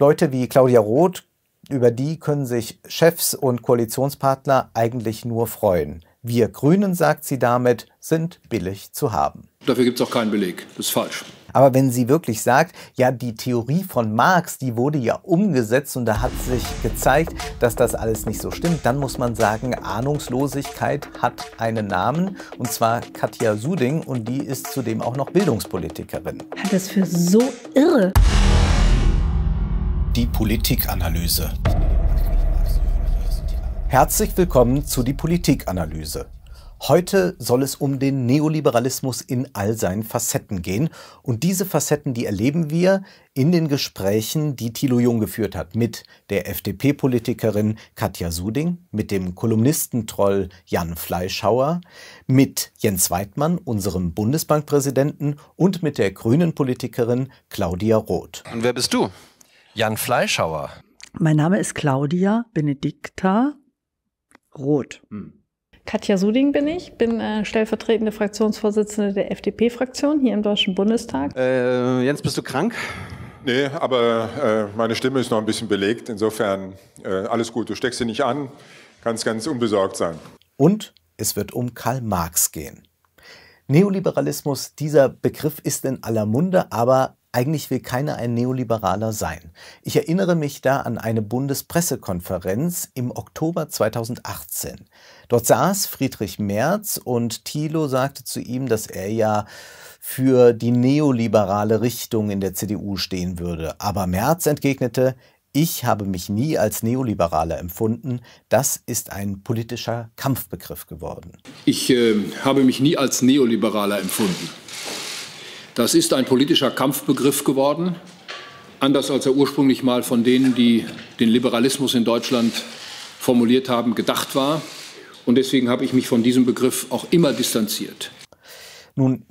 Leute wie Claudia Roth, über die können sich Chefs und Koalitionspartner eigentlich nur freuen. Wir Grünen, sagt sie damit, sind billig zu haben. Dafür gibt es auch keinen Beleg. Das ist falsch. Aber wenn sie wirklich sagt, ja, die Theorie von Marx, die wurde ja umgesetzt und da hat sich gezeigt, dass das alles nicht so stimmt, dann muss man sagen, Ahnungslosigkeit hat einen Namen und zwar Katja Suding und die ist zudem auch noch Bildungspolitikerin. Hat das für so irre. Die Politikanalyse. Herzlich willkommen zu die Politikanalyse. Heute soll es um den Neoliberalismus in all seinen Facetten gehen. Und diese Facetten, die erleben wir in den Gesprächen, die Thilo Jung geführt hat mit der FDP-Politikerin Katja Suding, mit dem Kolumnistentroll Jan Fleischhauer, mit Jens Weidmann, unserem Bundesbankpräsidenten, und mit der grünen Politikerin Claudia Roth. Und wer bist du? Jan Fleischhauer. Mein Name ist Claudia Benedikta Roth. Hm. Katja Suding bin ich, bin äh, stellvertretende Fraktionsvorsitzende der FDP-Fraktion hier im Deutschen Bundestag. Äh, Jens, bist du krank? Nee, aber äh, meine Stimme ist noch ein bisschen belegt. Insofern äh, alles gut. Du steckst sie nicht an, kannst ganz unbesorgt sein. Und es wird um Karl Marx gehen. Neoliberalismus, dieser Begriff ist in aller Munde, aber eigentlich will keiner ein Neoliberaler sein. Ich erinnere mich da an eine Bundespressekonferenz im Oktober 2018. Dort saß Friedrich Merz und Thilo sagte zu ihm, dass er ja für die neoliberale Richtung in der CDU stehen würde. Aber Merz entgegnete, ich habe mich nie als Neoliberaler empfunden. Das ist ein politischer Kampfbegriff geworden. Ich äh, habe mich nie als Neoliberaler empfunden. Das ist ein politischer Kampfbegriff geworden, anders als er ursprünglich mal von denen, die den Liberalismus in Deutschland formuliert haben, gedacht war. Und deswegen habe ich mich von diesem Begriff auch immer distanziert. Nun,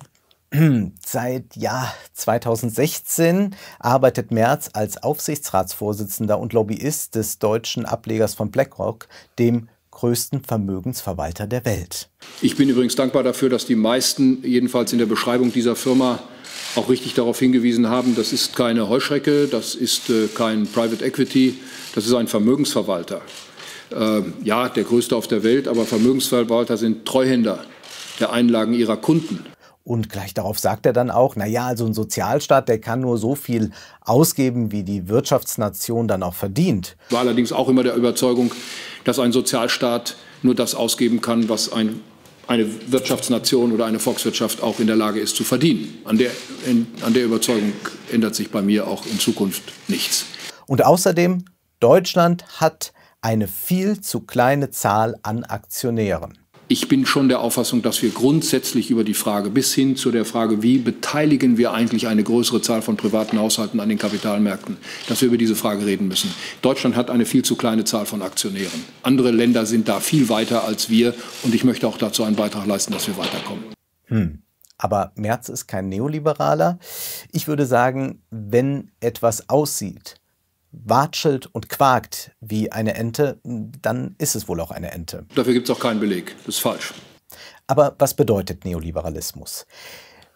Seit Jahr 2016 arbeitet Merz als Aufsichtsratsvorsitzender und Lobbyist des deutschen Ablegers von BlackRock, dem größten Vermögensverwalter der Welt. Ich bin übrigens dankbar dafür, dass die meisten, jedenfalls in der Beschreibung dieser Firma, auch richtig darauf hingewiesen haben, das ist keine Heuschrecke, das ist äh, kein Private Equity, das ist ein Vermögensverwalter. Äh, ja, der größte auf der Welt, aber Vermögensverwalter sind Treuhänder der Einlagen ihrer Kunden. Und gleich darauf sagt er dann auch, na ja, also ein Sozialstaat, der kann nur so viel ausgeben, wie die Wirtschaftsnation dann auch verdient. Ich war allerdings auch immer der Überzeugung, dass ein Sozialstaat nur das ausgeben kann, was ein, eine Wirtschaftsnation oder eine Volkswirtschaft auch in der Lage ist zu verdienen. An der, in, an der Überzeugung ändert sich bei mir auch in Zukunft nichts. Und außerdem, Deutschland hat eine viel zu kleine Zahl an Aktionären. Ich bin schon der Auffassung, dass wir grundsätzlich über die Frage bis hin zu der Frage, wie beteiligen wir eigentlich eine größere Zahl von privaten Haushalten an den Kapitalmärkten, dass wir über diese Frage reden müssen. Deutschland hat eine viel zu kleine Zahl von Aktionären. Andere Länder sind da viel weiter als wir und ich möchte auch dazu einen Beitrag leisten, dass wir weiterkommen. Hm. Aber Merz ist kein Neoliberaler. Ich würde sagen, wenn etwas aussieht, watschelt und quakt wie eine Ente, dann ist es wohl auch eine Ente. Dafür gibt es auch keinen Beleg. Das ist falsch. Aber was bedeutet Neoliberalismus?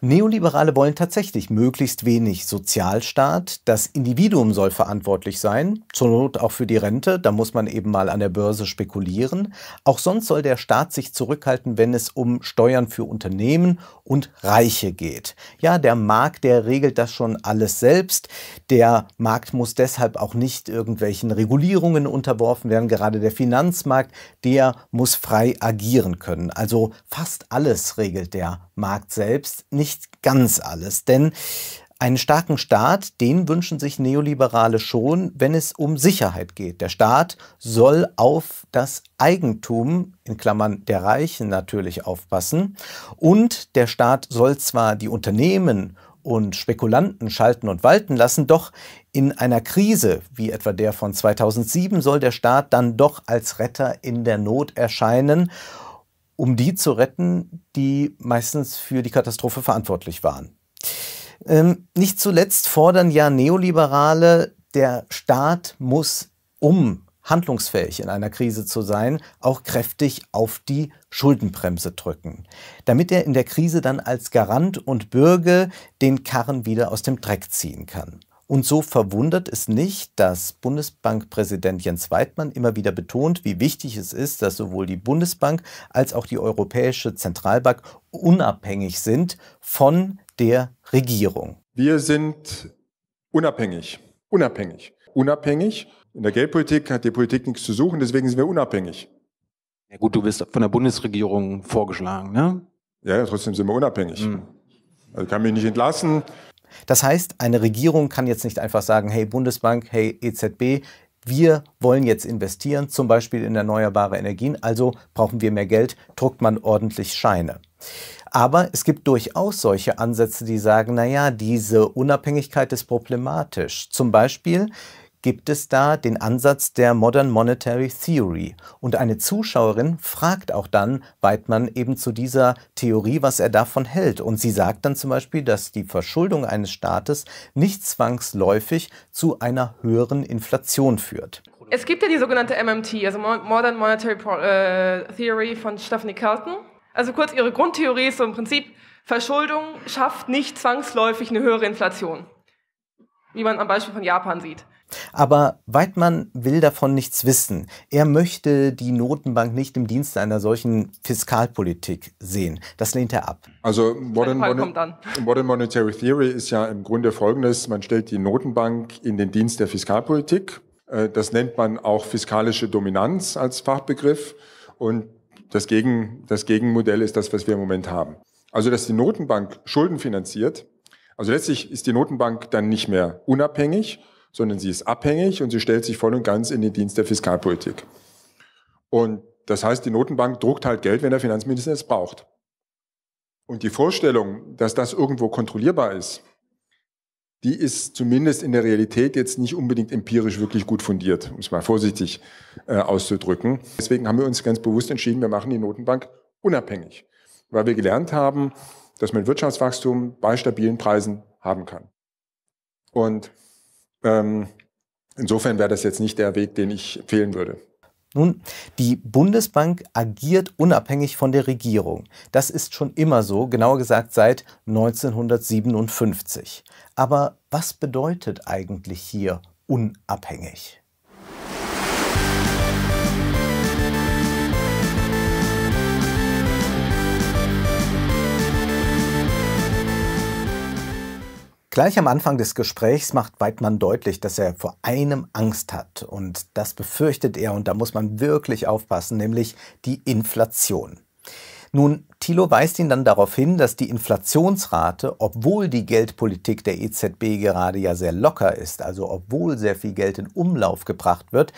Neoliberale wollen tatsächlich möglichst wenig Sozialstaat. Das Individuum soll verantwortlich sein, zur Not auch für die Rente. Da muss man eben mal an der Börse spekulieren. Auch sonst soll der Staat sich zurückhalten, wenn es um Steuern für Unternehmen und Reiche geht. Ja, der Markt, der regelt das schon alles selbst. Der Markt muss deshalb auch nicht irgendwelchen Regulierungen unterworfen werden. Gerade der Finanzmarkt, der muss frei agieren können. Also fast alles regelt der Markt selbst. Nicht nicht ganz alles, denn einen starken Staat, den wünschen sich Neoliberale schon, wenn es um Sicherheit geht. Der Staat soll auf das Eigentum, in Klammern der Reichen natürlich, aufpassen. Und der Staat soll zwar die Unternehmen und Spekulanten schalten und walten lassen, doch in einer Krise wie etwa der von 2007 soll der Staat dann doch als Retter in der Not erscheinen um die zu retten, die meistens für die Katastrophe verantwortlich waren. Ähm, nicht zuletzt fordern ja Neoliberale, der Staat muss, um handlungsfähig in einer Krise zu sein, auch kräftig auf die Schuldenbremse drücken, damit er in der Krise dann als Garant und Bürger den Karren wieder aus dem Dreck ziehen kann. Und so verwundert es nicht, dass Bundesbankpräsident Jens Weidmann immer wieder betont, wie wichtig es ist, dass sowohl die Bundesbank als auch die Europäische Zentralbank unabhängig sind von der Regierung. Wir sind unabhängig. Unabhängig. Unabhängig. In der Geldpolitik hat die Politik nichts zu suchen, deswegen sind wir unabhängig. Ja gut, du bist von der Bundesregierung vorgeschlagen, ne? Ja, trotzdem sind wir unabhängig. Mhm. Also kann mich nicht entlassen. Das heißt, eine Regierung kann jetzt nicht einfach sagen, hey Bundesbank, hey EZB, wir wollen jetzt investieren, zum Beispiel in erneuerbare Energien, also brauchen wir mehr Geld, druckt man ordentlich Scheine. Aber es gibt durchaus solche Ansätze, die sagen, naja, diese Unabhängigkeit ist problematisch. Zum Beispiel gibt es da den Ansatz der Modern Monetary Theory. Und eine Zuschauerin fragt auch dann Weidmann eben zu dieser Theorie, was er davon hält. Und sie sagt dann zum Beispiel, dass die Verschuldung eines Staates nicht zwangsläufig zu einer höheren Inflation führt. Es gibt ja die sogenannte MMT, also Modern Monetary äh, Theory von Stephanie Kelton. Also kurz, ihre Grundtheorie ist so im Prinzip, Verschuldung schafft nicht zwangsläufig eine höhere Inflation. Wie man am Beispiel von Japan sieht. Aber Weidmann will davon nichts wissen. Er möchte die Notenbank nicht im Dienste einer solchen Fiskalpolitik sehen. Das lehnt er ab. Also Modern, Mon Modern Monetary Theory ist ja im Grunde folgendes. Man stellt die Notenbank in den Dienst der Fiskalpolitik. Äh, das nennt man auch fiskalische Dominanz als Fachbegriff. Und das, Gegen, das Gegenmodell ist das, was wir im Moment haben. Also, dass die Notenbank Schulden finanziert. Also letztlich ist die Notenbank dann nicht mehr unabhängig, sondern sie ist abhängig und sie stellt sich voll und ganz in den Dienst der Fiskalpolitik. Und das heißt, die Notenbank druckt halt Geld, wenn der Finanzminister es braucht. Und die Vorstellung, dass das irgendwo kontrollierbar ist, die ist zumindest in der Realität jetzt nicht unbedingt empirisch wirklich gut fundiert, um es mal vorsichtig äh, auszudrücken. Deswegen haben wir uns ganz bewusst entschieden, wir machen die Notenbank unabhängig, weil wir gelernt haben, dass man Wirtschaftswachstum bei stabilen Preisen haben kann. Und ähm, insofern wäre das jetzt nicht der Weg, den ich empfehlen würde. Nun, die Bundesbank agiert unabhängig von der Regierung. Das ist schon immer so, genauer gesagt seit 1957. Aber was bedeutet eigentlich hier unabhängig? Gleich am Anfang des Gesprächs macht Weidmann deutlich, dass er vor einem Angst hat. Und das befürchtet er, und da muss man wirklich aufpassen, nämlich die Inflation. Nun, Thilo weist ihn dann darauf hin, dass die Inflationsrate, obwohl die Geldpolitik der EZB gerade ja sehr locker ist, also obwohl sehr viel Geld in Umlauf gebracht wird,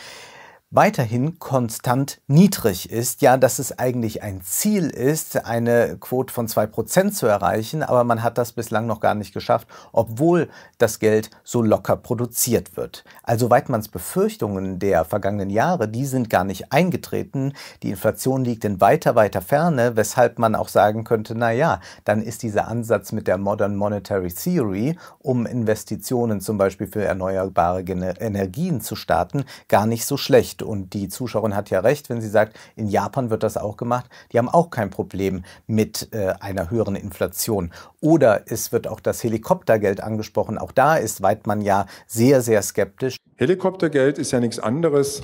weiterhin konstant niedrig ist. Ja, dass es eigentlich ein Ziel ist, eine Quote von 2% zu erreichen, aber man hat das bislang noch gar nicht geschafft, obwohl das Geld so locker produziert wird. Also Weidmanns Befürchtungen der vergangenen Jahre, die sind gar nicht eingetreten. Die Inflation liegt in weiter, weiter Ferne, weshalb man auch sagen könnte, na ja, dann ist dieser Ansatz mit der Modern Monetary Theory, um Investitionen zum Beispiel für erneuerbare Energien zu starten, gar nicht so schlecht nicht. Und die Zuschauerin hat ja recht, wenn sie sagt, in Japan wird das auch gemacht. Die haben auch kein Problem mit äh, einer höheren Inflation. Oder es wird auch das Helikoptergeld angesprochen. Auch da ist Weidmann ja sehr, sehr skeptisch. Helikoptergeld ist ja nichts anderes,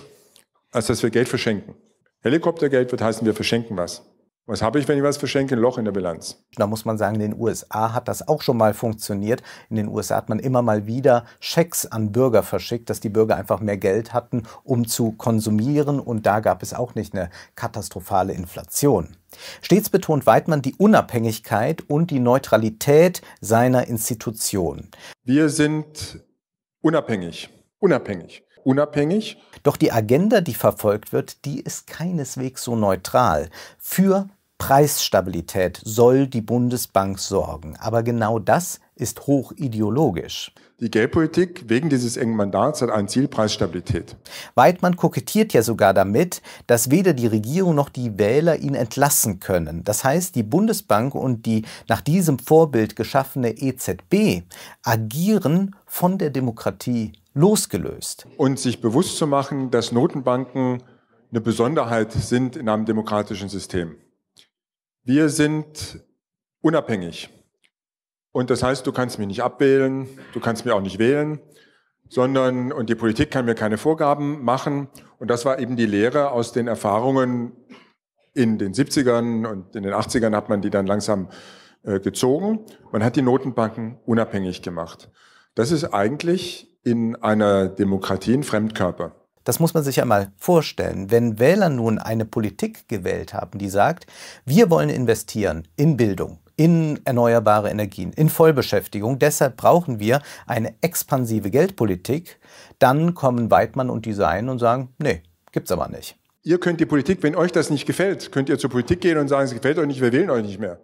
als dass wir Geld verschenken. Helikoptergeld wird heißen, wir verschenken was. Was habe ich, wenn ich was verschenke? Ein Loch in der Bilanz. Da muss man sagen, in den USA hat das auch schon mal funktioniert. In den USA hat man immer mal wieder Schecks an Bürger verschickt, dass die Bürger einfach mehr Geld hatten, um zu konsumieren. Und da gab es auch nicht eine katastrophale Inflation. Stets betont Weidmann die Unabhängigkeit und die Neutralität seiner Institution. Wir sind unabhängig. Unabhängig unabhängig. Doch die Agenda, die verfolgt wird, die ist keineswegs so neutral. Für Preisstabilität soll die Bundesbank sorgen. Aber genau das ist hochideologisch. Die Geldpolitik wegen dieses engen Mandats hat ein Ziel Preisstabilität. Weidmann kokettiert ja sogar damit, dass weder die Regierung noch die Wähler ihn entlassen können. Das heißt, die Bundesbank und die nach diesem Vorbild geschaffene EZB agieren von der Demokratie losgelöst. Und sich bewusst zu machen, dass Notenbanken eine Besonderheit sind in einem demokratischen System. Wir sind unabhängig. Und das heißt, du kannst mich nicht abwählen, du kannst mich auch nicht wählen, sondern, und die Politik kann mir keine Vorgaben machen. Und das war eben die Lehre aus den Erfahrungen in den 70ern und in den 80ern hat man die dann langsam äh, gezogen. Man hat die Notenbanken unabhängig gemacht. Das ist eigentlich in einer Demokratie ein Fremdkörper. Das muss man sich ja mal vorstellen. Wenn Wähler nun eine Politik gewählt haben, die sagt, wir wollen investieren in Bildung, in erneuerbare Energien, in Vollbeschäftigung, deshalb brauchen wir eine expansive Geldpolitik, dann kommen Weidmann und Design und sagen, nee, gibt's aber nicht. Ihr könnt die Politik, wenn euch das nicht gefällt, könnt ihr zur Politik gehen und sagen, es gefällt euch nicht, wir wählen euch nicht mehr.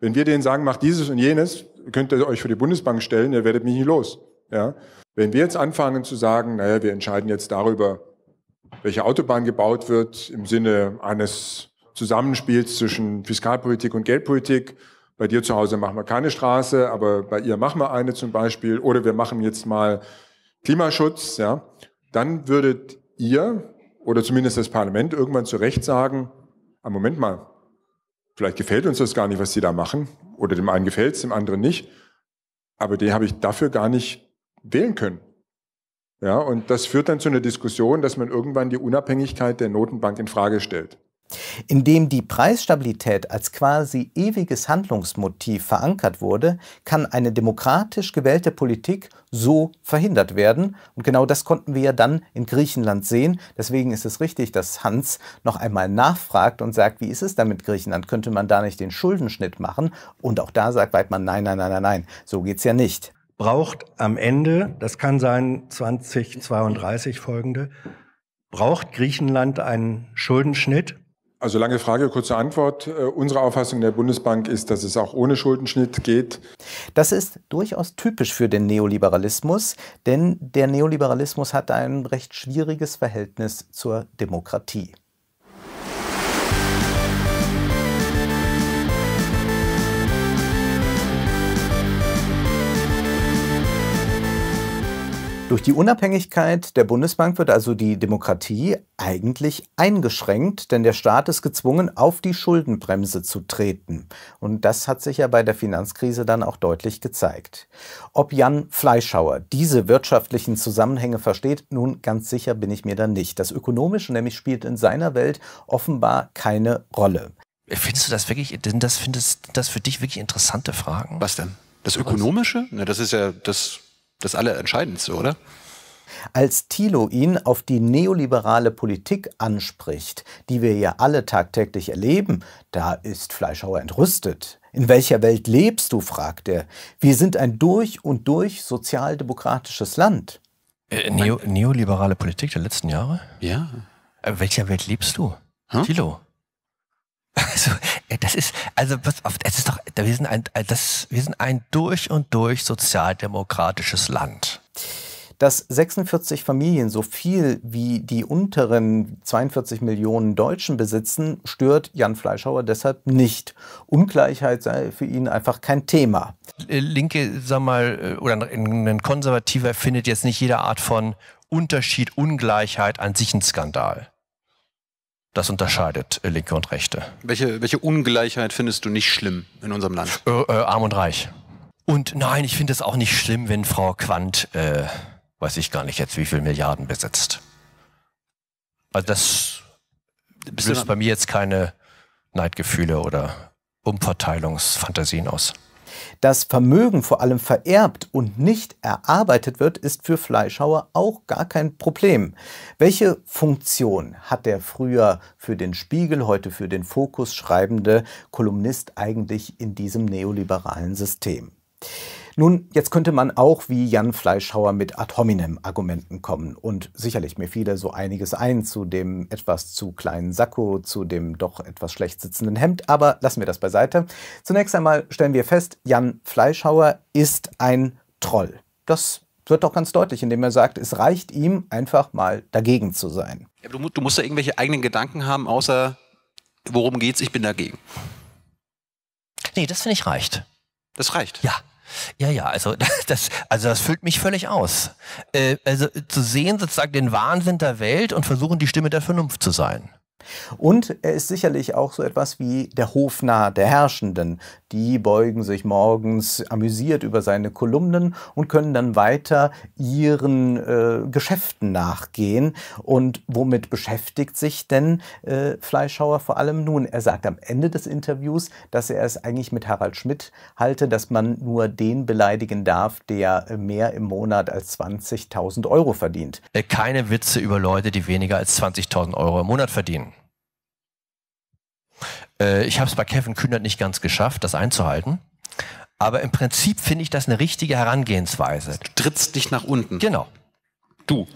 Wenn wir denen sagen, macht dieses und jenes, könnt ihr euch für die Bundesbank stellen, ihr werdet mich nicht los. Ja? Wenn wir jetzt anfangen zu sagen, naja, wir entscheiden jetzt darüber, welche Autobahn gebaut wird im Sinne eines Zusammenspiels zwischen Fiskalpolitik und Geldpolitik, bei dir zu Hause machen wir keine Straße, aber bei ihr machen wir eine zum Beispiel, oder wir machen jetzt mal Klimaschutz, ja, dann würdet ihr oder zumindest das Parlament irgendwann zu Recht sagen, ah, Moment mal, vielleicht gefällt uns das gar nicht, was sie da machen, oder dem einen gefällt es, dem anderen nicht, aber den habe ich dafür gar nicht wählen können. Ja, und das führt dann zu einer Diskussion, dass man irgendwann die Unabhängigkeit der Notenbank in Frage stellt. Indem die Preisstabilität als quasi ewiges Handlungsmotiv verankert wurde, kann eine demokratisch gewählte Politik so verhindert werden. Und genau das konnten wir ja dann in Griechenland sehen. Deswegen ist es richtig, dass Hans noch einmal nachfragt und sagt, wie ist es da mit Griechenland? Könnte man da nicht den Schuldenschnitt machen? Und auch da sagt Weidmann, nein, nein, nein, nein, nein, so geht's ja nicht. Braucht am Ende, das kann sein 2032 folgende, braucht Griechenland einen Schuldenschnitt? Also lange Frage, kurze Antwort. Äh, unsere Auffassung der Bundesbank ist, dass es auch ohne Schuldenschnitt geht. Das ist durchaus typisch für den Neoliberalismus, denn der Neoliberalismus hat ein recht schwieriges Verhältnis zur Demokratie. Durch die Unabhängigkeit der Bundesbank wird also die Demokratie eigentlich eingeschränkt, denn der Staat ist gezwungen, auf die Schuldenbremse zu treten. Und das hat sich ja bei der Finanzkrise dann auch deutlich gezeigt. Ob Jan Fleischhauer diese wirtschaftlichen Zusammenhänge versteht, nun ganz sicher bin ich mir da nicht. Das Ökonomische nämlich spielt in seiner Welt offenbar keine Rolle. Findest du das wirklich, das, findest das für dich wirklich interessante Fragen? Was denn? Das Ökonomische? Na, das ist ja das das Allerentscheidendste, oder? Als Thilo ihn auf die neoliberale Politik anspricht, die wir ja alle tagtäglich erleben, da ist Fleischhauer entrüstet. In welcher Welt lebst du? fragt er. Wir sind ein durch und durch sozialdemokratisches Land. Äh, Neo, neoliberale Politik der letzten Jahre? Ja. In welcher Welt lebst du? Hm? Thilo? Also, äh, das ist, also, es ist doch, wir sind ein, äh, das, wir sind ein durch und durch sozialdemokratisches Land. Dass 46 Familien so viel wie die unteren 42 Millionen Deutschen besitzen, stört Jan Fleischhauer deshalb nicht. Ungleichheit sei für ihn einfach kein Thema. Äh, Linke, sag mal, oder ein Konservativer findet jetzt nicht jede Art von Unterschied, Ungleichheit an sich ein Skandal. Das unterscheidet Linke und Rechte. Welche, welche Ungleichheit findest du nicht schlimm in unserem Land? Äh, äh, arm und reich. Und nein, ich finde es auch nicht schlimm, wenn Frau Quandt, äh, weiß ich gar nicht jetzt, wie viel Milliarden besitzt. Also das löst bei mir jetzt keine Neidgefühle oder Umverteilungsfantasien aus. Dass Vermögen vor allem vererbt und nicht erarbeitet wird, ist für Fleischhauer auch gar kein Problem. Welche Funktion hat der früher für den Spiegel, heute für den Fokus schreibende Kolumnist eigentlich in diesem neoliberalen System? Nun, jetzt könnte man auch wie Jan Fleischhauer mit ad hominem Argumenten kommen. Und sicherlich mir fiele so einiges ein zu dem etwas zu kleinen Sakko, zu dem doch etwas schlecht sitzenden Hemd. Aber lassen wir das beiseite. Zunächst einmal stellen wir fest, Jan Fleischhauer ist ein Troll. Das wird doch ganz deutlich, indem er sagt, es reicht ihm einfach mal dagegen zu sein. Ja, du, du musst ja irgendwelche eigenen Gedanken haben, außer worum geht's, ich bin dagegen. Nee, das finde ich reicht. Das reicht? Ja. Ja, ja, also das, also das füllt mich völlig aus. Äh, also zu sehen sozusagen den Wahnsinn der Welt und versuchen die Stimme der Vernunft zu sein. Und er ist sicherlich auch so etwas wie der Hofnarr der Herrschenden. Die beugen sich morgens amüsiert über seine Kolumnen und können dann weiter ihren äh, Geschäften nachgehen. Und womit beschäftigt sich denn äh, Fleischhauer vor allem nun? Er sagt am Ende des Interviews, dass er es eigentlich mit Harald Schmidt halte, dass man nur den beleidigen darf, der mehr im Monat als 20.000 Euro verdient. Äh, keine Witze über Leute, die weniger als 20.000 Euro im Monat verdienen. Äh, ich habe es bei Kevin Kühnert nicht ganz geschafft, das einzuhalten. Aber im Prinzip finde ich das eine richtige Herangehensweise. Du trittst dich nach unten. Genau. Du.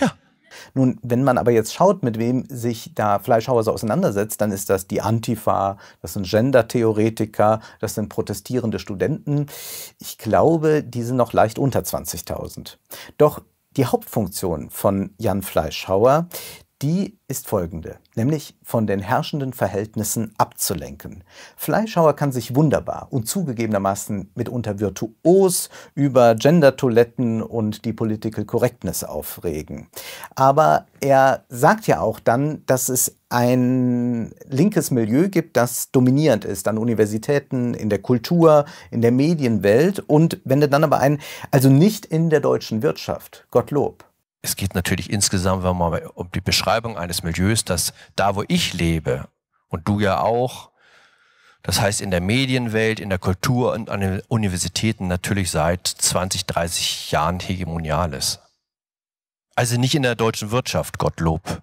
Ja. Nun, wenn man aber jetzt schaut, mit wem sich da Fleischhauer so auseinandersetzt, dann ist das die Antifa, das sind Gender-Theoretiker, das sind protestierende Studenten. Ich glaube, die sind noch leicht unter 20.000. Doch die Hauptfunktion von Jan Fleischhauer, die ist folgende, nämlich von den herrschenden Verhältnissen abzulenken. Fleischhauer kann sich wunderbar und zugegebenermaßen mitunter virtuos über Gender-Toiletten und die Political Correctness aufregen. Aber er sagt ja auch dann, dass es ein linkes Milieu gibt, das dominierend ist an Universitäten, in der Kultur, in der Medienwelt und wendet dann aber ein, also nicht in der deutschen Wirtschaft, Gottlob. Es geht natürlich insgesamt mal um die Beschreibung eines Milieus, dass da, wo ich lebe und du ja auch, das heißt in der Medienwelt, in der Kultur und an den Universitäten natürlich seit 20, 30 Jahren hegemonial ist. Also nicht in der deutschen Wirtschaft, Gottlob.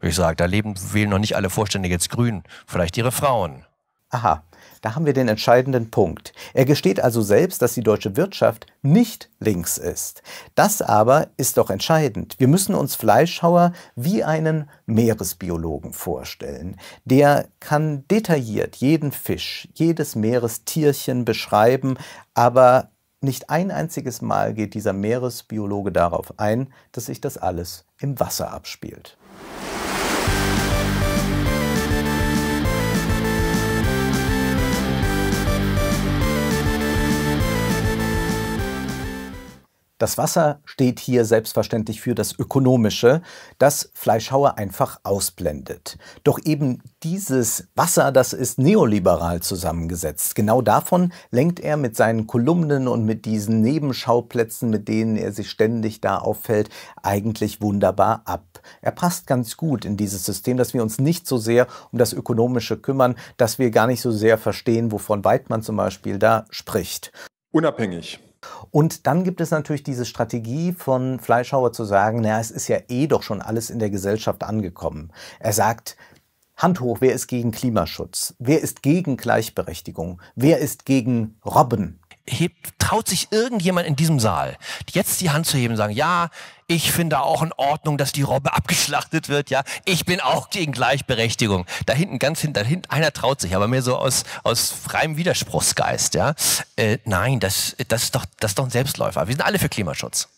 Ich sagen, da leben, wählen noch nicht alle Vorstände jetzt grün, vielleicht ihre Frauen. Aha, da haben wir den entscheidenden Punkt. Er gesteht also selbst, dass die deutsche Wirtschaft nicht links ist. Das aber ist doch entscheidend. Wir müssen uns Fleischhauer wie einen Meeresbiologen vorstellen. Der kann detailliert jeden Fisch, jedes Meerestierchen beschreiben, aber nicht ein einziges Mal geht dieser Meeresbiologe darauf ein, dass sich das alles im Wasser abspielt. Das Wasser steht hier selbstverständlich für das Ökonomische, das Fleischhauer einfach ausblendet. Doch eben dieses Wasser, das ist neoliberal zusammengesetzt. Genau davon lenkt er mit seinen Kolumnen und mit diesen Nebenschauplätzen, mit denen er sich ständig da auffällt, eigentlich wunderbar ab. Er passt ganz gut in dieses System, dass wir uns nicht so sehr um das Ökonomische kümmern, dass wir gar nicht so sehr verstehen, wovon Weidmann zum Beispiel da spricht. Unabhängig und dann gibt es natürlich diese Strategie von Fleischhauer zu sagen, naja, es ist ja eh doch schon alles in der Gesellschaft angekommen. Er sagt, Hand hoch, wer ist gegen Klimaschutz? Wer ist gegen Gleichberechtigung? Wer ist gegen Robben? Hebt, traut sich irgendjemand in diesem Saal jetzt die Hand zu heben und sagen, ja, ich finde auch in Ordnung, dass die Robbe abgeschlachtet wird, ja, ich bin auch gegen Gleichberechtigung. Da hinten, ganz hinten, da hinten, einer traut sich, aber mehr so aus, aus freiem Widerspruchsgeist, ja. Äh, nein, das, das, ist doch, das ist doch ein Selbstläufer. Wir sind alle für Klimaschutz.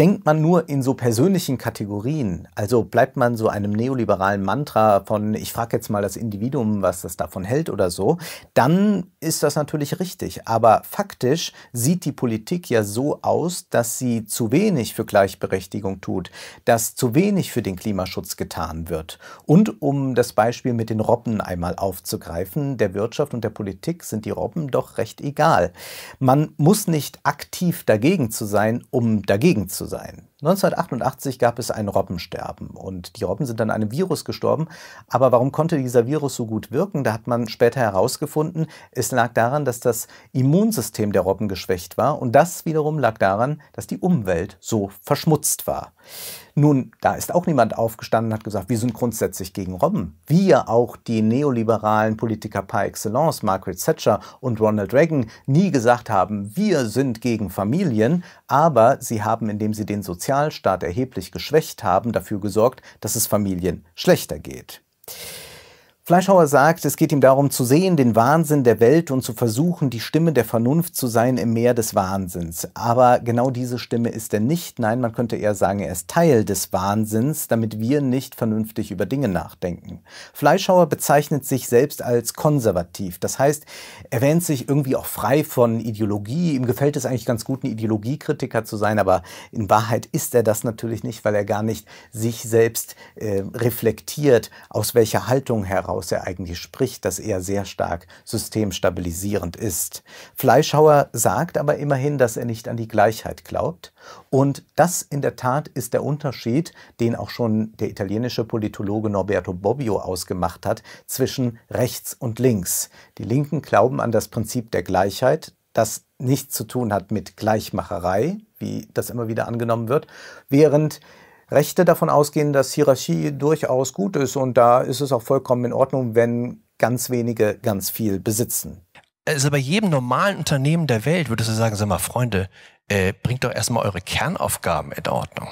Denkt man nur in so persönlichen Kategorien, also bleibt man so einem neoliberalen Mantra von, ich frage jetzt mal das Individuum, was das davon hält oder so, dann ist das natürlich richtig. Aber faktisch sieht die Politik ja so aus, dass sie zu wenig für Gleichberechtigung tut, dass zu wenig für den Klimaschutz getan wird. Und um das Beispiel mit den Robben einmal aufzugreifen, der Wirtschaft und der Politik sind die Robben doch recht egal. Man muss nicht aktiv dagegen zu sein, um dagegen zu sein. 1988 gab es ein Robbensterben und die Robben sind an einem Virus gestorben. Aber warum konnte dieser Virus so gut wirken? Da hat man später herausgefunden, es lag daran, dass das Immunsystem der Robben geschwächt war und das wiederum lag daran, dass die Umwelt so verschmutzt war. Nun, da ist auch niemand aufgestanden und hat gesagt, wir sind grundsätzlich gegen Robben. Ja auch die neoliberalen Politiker par excellence, Margaret Thatcher und Ronald Reagan, nie gesagt haben, wir sind gegen Familien, aber sie haben, indem sie den Sozialstaat erheblich geschwächt haben, dafür gesorgt, dass es Familien schlechter geht. Fleischhauer sagt, es geht ihm darum zu sehen, den Wahnsinn der Welt und zu versuchen, die Stimme der Vernunft zu sein im Meer des Wahnsinns. Aber genau diese Stimme ist er nicht. Nein, man könnte eher sagen, er ist Teil des Wahnsinns, damit wir nicht vernünftig über Dinge nachdenken. Fleischhauer bezeichnet sich selbst als konservativ. Das heißt, er wähnt sich irgendwie auch frei von Ideologie. Ihm gefällt es eigentlich ganz gut, ein Ideologiekritiker zu sein, aber in Wahrheit ist er das natürlich nicht, weil er gar nicht sich selbst äh, reflektiert, aus welcher Haltung heraus woraus er eigentlich spricht, das eher sehr stark systemstabilisierend ist. Fleischhauer sagt aber immerhin, dass er nicht an die Gleichheit glaubt. Und das in der Tat ist der Unterschied, den auch schon der italienische Politologe Norberto Bobbio ausgemacht hat, zwischen rechts und links. Die Linken glauben an das Prinzip der Gleichheit, das nichts zu tun hat mit Gleichmacherei, wie das immer wieder angenommen wird, während Rechte davon ausgehen, dass Hierarchie durchaus gut ist und da ist es auch vollkommen in Ordnung, wenn ganz wenige ganz viel besitzen. Also bei jedem normalen Unternehmen der Welt würdest du sagen, sag mal, Freunde, äh, bringt doch erstmal eure Kernaufgaben in Ordnung,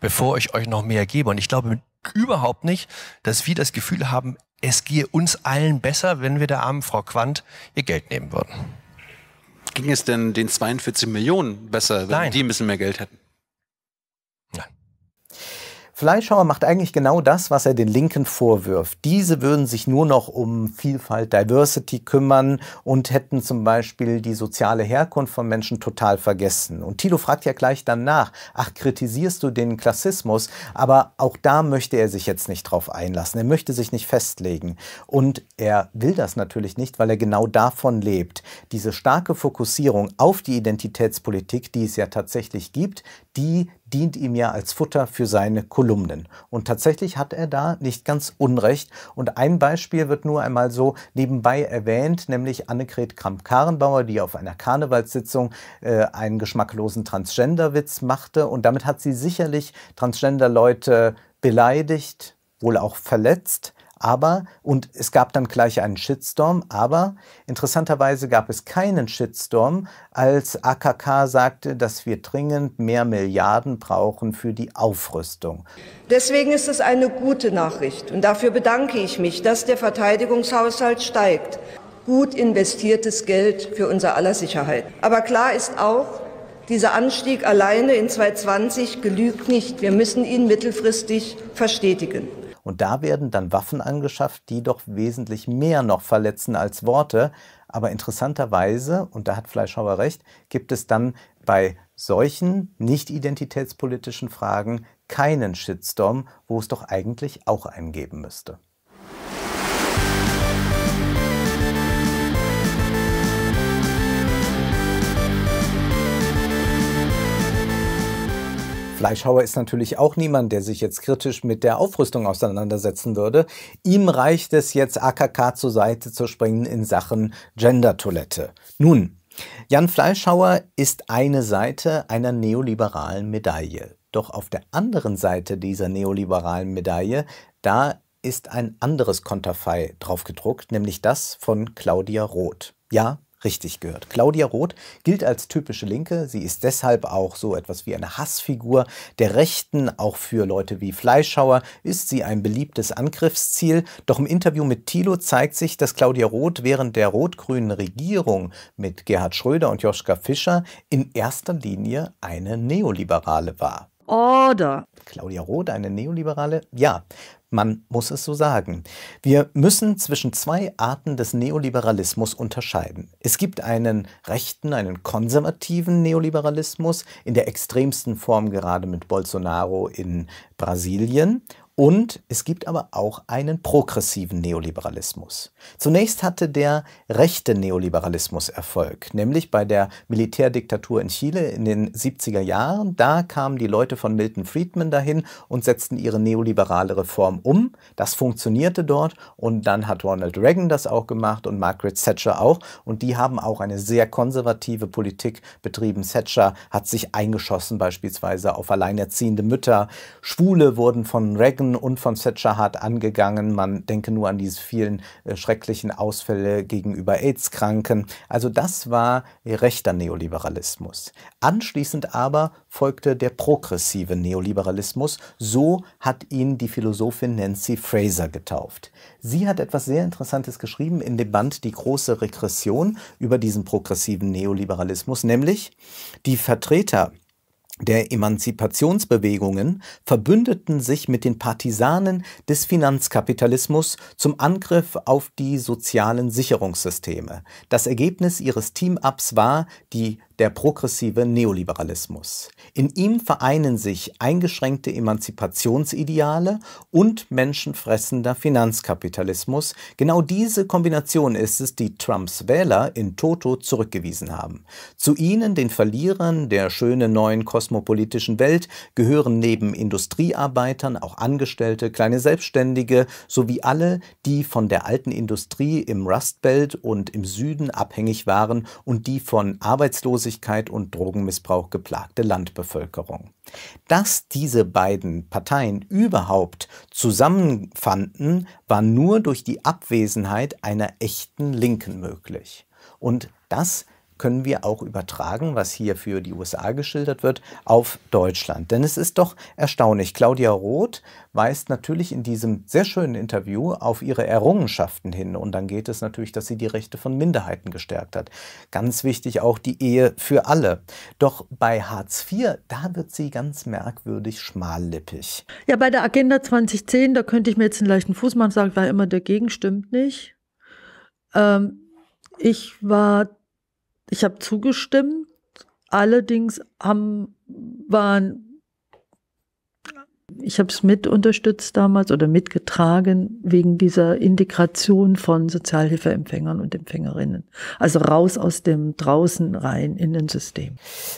bevor ich euch noch mehr gebe. Und ich glaube überhaupt nicht, dass wir das Gefühl haben, es gehe uns allen besser, wenn wir der armen Frau Quandt ihr Geld nehmen würden. Ging es denn den 42 Millionen besser, wenn Nein. die ein bisschen mehr Geld hätten? Fleischhauer macht eigentlich genau das, was er den Linken vorwirft. Diese würden sich nur noch um Vielfalt, Diversity kümmern und hätten zum Beispiel die soziale Herkunft von Menschen total vergessen. Und Thilo fragt ja gleich dann nach, ach, kritisierst du den Klassismus? Aber auch da möchte er sich jetzt nicht drauf einlassen. Er möchte sich nicht festlegen. Und er will das natürlich nicht, weil er genau davon lebt. Diese starke Fokussierung auf die Identitätspolitik, die es ja tatsächlich gibt, die dient ihm ja als Futter für seine Kolumnen. Und tatsächlich hat er da nicht ganz Unrecht. Und ein Beispiel wird nur einmal so nebenbei erwähnt, nämlich Annegret Kramp-Karrenbauer, die auf einer Karnevalssitzung äh, einen geschmacklosen Transgender-Witz machte. Und damit hat sie sicherlich Transgender-Leute beleidigt, wohl auch verletzt. Aber, und es gab dann gleich einen Shitstorm, aber interessanterweise gab es keinen Shitstorm, als AKK sagte, dass wir dringend mehr Milliarden brauchen für die Aufrüstung. Deswegen ist es eine gute Nachricht und dafür bedanke ich mich, dass der Verteidigungshaushalt steigt. Gut investiertes Geld für unser aller Sicherheit. Aber klar ist auch, dieser Anstieg alleine in 2020 genügt nicht. Wir müssen ihn mittelfristig verstetigen. Und da werden dann Waffen angeschafft, die doch wesentlich mehr noch verletzen als Worte. Aber interessanterweise, und da hat Fleischhauer recht, gibt es dann bei solchen nicht identitätspolitischen Fragen keinen Shitstorm, wo es doch eigentlich auch einen geben müsste. Fleischhauer ist natürlich auch niemand, der sich jetzt kritisch mit der Aufrüstung auseinandersetzen würde. Ihm reicht es jetzt, AKK zur Seite zu springen in Sachen Gender-Toilette. Nun, Jan Fleischhauer ist eine Seite einer neoliberalen Medaille. Doch auf der anderen Seite dieser neoliberalen Medaille, da ist ein anderes Konterfei drauf gedruckt, nämlich das von Claudia Roth. Ja, richtig gehört. Claudia Roth gilt als typische Linke. Sie ist deshalb auch so etwas wie eine Hassfigur der Rechten. Auch für Leute wie Fleischhauer ist sie ein beliebtes Angriffsziel. Doch im Interview mit Thilo zeigt sich, dass Claudia Roth während der rot-grünen Regierung mit Gerhard Schröder und Joschka Fischer in erster Linie eine Neoliberale war. Oder. Claudia Roth, eine Neoliberale? Ja, man muss es so sagen. Wir müssen zwischen zwei Arten des Neoliberalismus unterscheiden. Es gibt einen rechten, einen konservativen Neoliberalismus, in der extremsten Form gerade mit Bolsonaro in Brasilien. Und es gibt aber auch einen progressiven Neoliberalismus. Zunächst hatte der rechte Neoliberalismus Erfolg, nämlich bei der Militärdiktatur in Chile in den 70er Jahren. Da kamen die Leute von Milton Friedman dahin und setzten ihre neoliberale Reform um. Das funktionierte dort und dann hat Ronald Reagan das auch gemacht und Margaret Thatcher auch. Und die haben auch eine sehr konservative Politik betrieben. Thatcher hat sich eingeschossen beispielsweise auf alleinerziehende Mütter, schwul Schule wurden von Reagan und von Thatcher hart angegangen. Man denke nur an diese vielen äh, schrecklichen Ausfälle gegenüber AIDS-Kranken. Also das war rechter Neoliberalismus. Anschließend aber folgte der progressive Neoliberalismus. So hat ihn die Philosophin Nancy Fraser getauft. Sie hat etwas sehr Interessantes geschrieben in dem Band Die große Regression über diesen progressiven Neoliberalismus, nämlich die Vertreter der Emanzipationsbewegungen verbündeten sich mit den Partisanen des Finanzkapitalismus zum Angriff auf die sozialen Sicherungssysteme. Das Ergebnis ihres Team-Ups war die der progressive Neoliberalismus. In ihm vereinen sich eingeschränkte Emanzipationsideale und menschenfressender Finanzkapitalismus. Genau diese Kombination ist es, die Trumps Wähler in Toto zurückgewiesen haben. Zu ihnen, den Verlierern der schönen neuen kosmopolitischen Welt, gehören neben Industriearbeitern auch Angestellte, kleine Selbstständige sowie alle, die von der alten Industrie im Rustbelt und im Süden abhängig waren und die von Arbeitslosigkeit Arbeitslosigkeit und Drogenmissbrauch geplagte Landbevölkerung. Dass diese beiden Parteien überhaupt zusammenfanden, war nur durch die Abwesenheit einer echten Linken möglich. Und das können wir auch übertragen, was hier für die USA geschildert wird, auf Deutschland. Denn es ist doch erstaunlich. Claudia Roth weist natürlich in diesem sehr schönen Interview auf ihre Errungenschaften hin. Und dann geht es natürlich, dass sie die Rechte von Minderheiten gestärkt hat. Ganz wichtig auch die Ehe für alle. Doch bei Hartz IV, da wird sie ganz merkwürdig schmallippig. Ja, bei der Agenda 2010, da könnte ich mir jetzt einen leichten Fuß machen, sagen, war immer dagegen, stimmt nicht. Ähm, ich war ich habe zugestimmt. Allerdings haben, waren ich habe es mit unterstützt damals oder mitgetragen wegen dieser Integration von Sozialhilfeempfängern und Empfängerinnen. Also raus aus dem draußen rein in den System.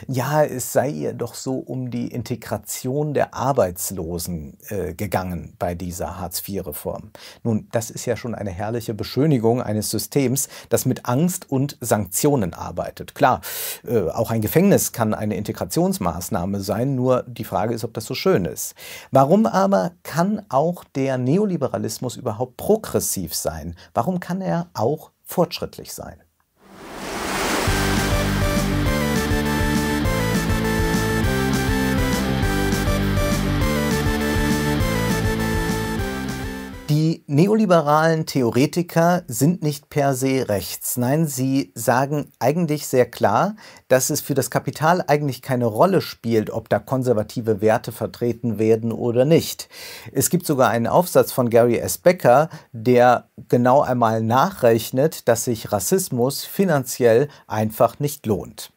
Ja, es sei ihr doch so um die Integration der Arbeitslosen äh, gegangen bei dieser Hartz-IV-Reform. Nun, das ist ja schon eine herrliche Beschönigung eines Systems, das mit Angst und Sanktionen arbeitet. Klar, äh, auch ein Gefängnis kann eine Integrationsmaßnahme sein, nur die Frage ist, ob das so schön ist. Warum aber kann auch der Neoliberalismus überhaupt progressiv sein? Warum kann er auch fortschrittlich sein? Neoliberalen Theoretiker sind nicht per se rechts. Nein, sie sagen eigentlich sehr klar, dass es für das Kapital eigentlich keine Rolle spielt, ob da konservative Werte vertreten werden oder nicht. Es gibt sogar einen Aufsatz von Gary S. Becker, der genau einmal nachrechnet, dass sich Rassismus finanziell einfach nicht lohnt.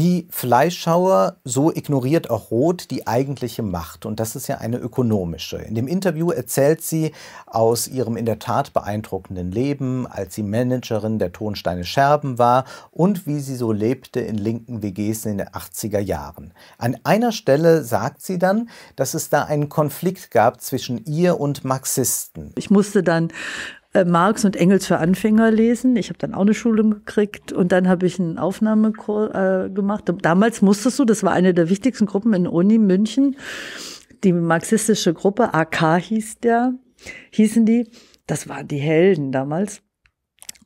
Wie Fleischhauer, so ignoriert auch Roth die eigentliche Macht. Und das ist ja eine ökonomische. In dem Interview erzählt sie aus ihrem in der Tat beeindruckenden Leben, als sie Managerin der Tonsteine Scherben war und wie sie so lebte in linken WGs in den 80er Jahren. An einer Stelle sagt sie dann, dass es da einen Konflikt gab zwischen ihr und Marxisten. Ich musste dann Marx und Engels für Anfänger lesen. Ich habe dann auch eine Schulung gekriegt und dann habe ich einen Aufnahmekurs äh, gemacht. Damals musstest du, das war eine der wichtigsten Gruppen in Uni München, die marxistische Gruppe, AK hieß der, hießen die. Das waren die Helden damals.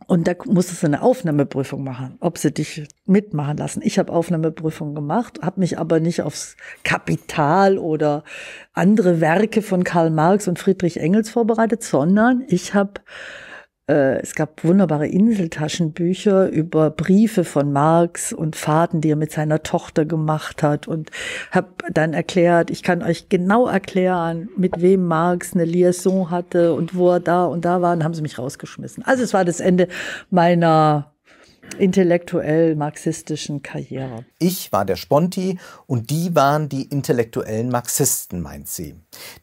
Und da musstest du eine Aufnahmeprüfung machen, ob sie dich mitmachen lassen. Ich habe Aufnahmeprüfung gemacht, habe mich aber nicht aufs Kapital oder andere Werke von Karl Marx und Friedrich Engels vorbereitet, sondern ich habe es gab wunderbare Inseltaschenbücher über Briefe von Marx und Fahrten, die er mit seiner Tochter gemacht hat und habe dann erklärt, ich kann euch genau erklären, mit wem Marx eine Liaison hatte und wo er da und da war, und haben sie mich rausgeschmissen. Also es war das Ende meiner intellektuell marxistischen Karriere. Ich war der Sponti und die waren die intellektuellen Marxisten, meint sie.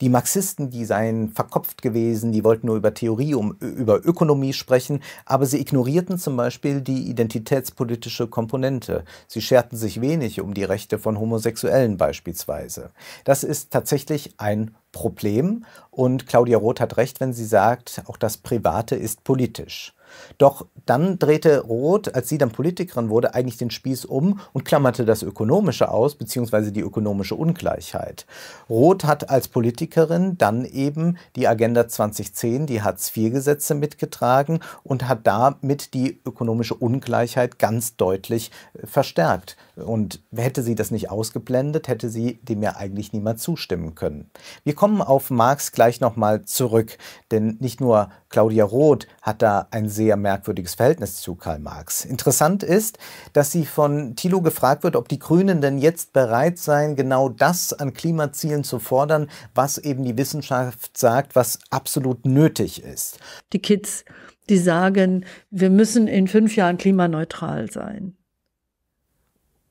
Die Marxisten, die seien verkopft gewesen, die wollten nur über Theorie, um, über Ökonomie sprechen, aber sie ignorierten zum Beispiel die identitätspolitische Komponente. Sie scherten sich wenig um die Rechte von Homosexuellen beispielsweise. Das ist tatsächlich ein Problem und Claudia Roth hat recht, wenn sie sagt, auch das Private ist politisch. Doch dann drehte Roth, als sie dann Politikerin wurde, eigentlich den Spieß um und klammerte das Ökonomische aus, beziehungsweise die ökonomische Ungleichheit. Roth hat als Politikerin dann eben die Agenda 2010, die Hartz-IV-Gesetze mitgetragen und hat damit die ökonomische Ungleichheit ganz deutlich äh, verstärkt. Und hätte sie das nicht ausgeblendet, hätte sie dem ja eigentlich niemand zustimmen können. Wir kommen auf Marx gleich nochmal zurück, denn nicht nur Claudia Roth hat da ein sehr merkwürdiges Verhältnis zu Karl Marx. Interessant ist, dass sie von Thilo gefragt wird, ob die Grünen denn jetzt bereit seien, genau das an Klimazielen zu fordern, was eben die Wissenschaft sagt, was absolut nötig ist. Die Kids, die sagen, wir müssen in fünf Jahren klimaneutral sein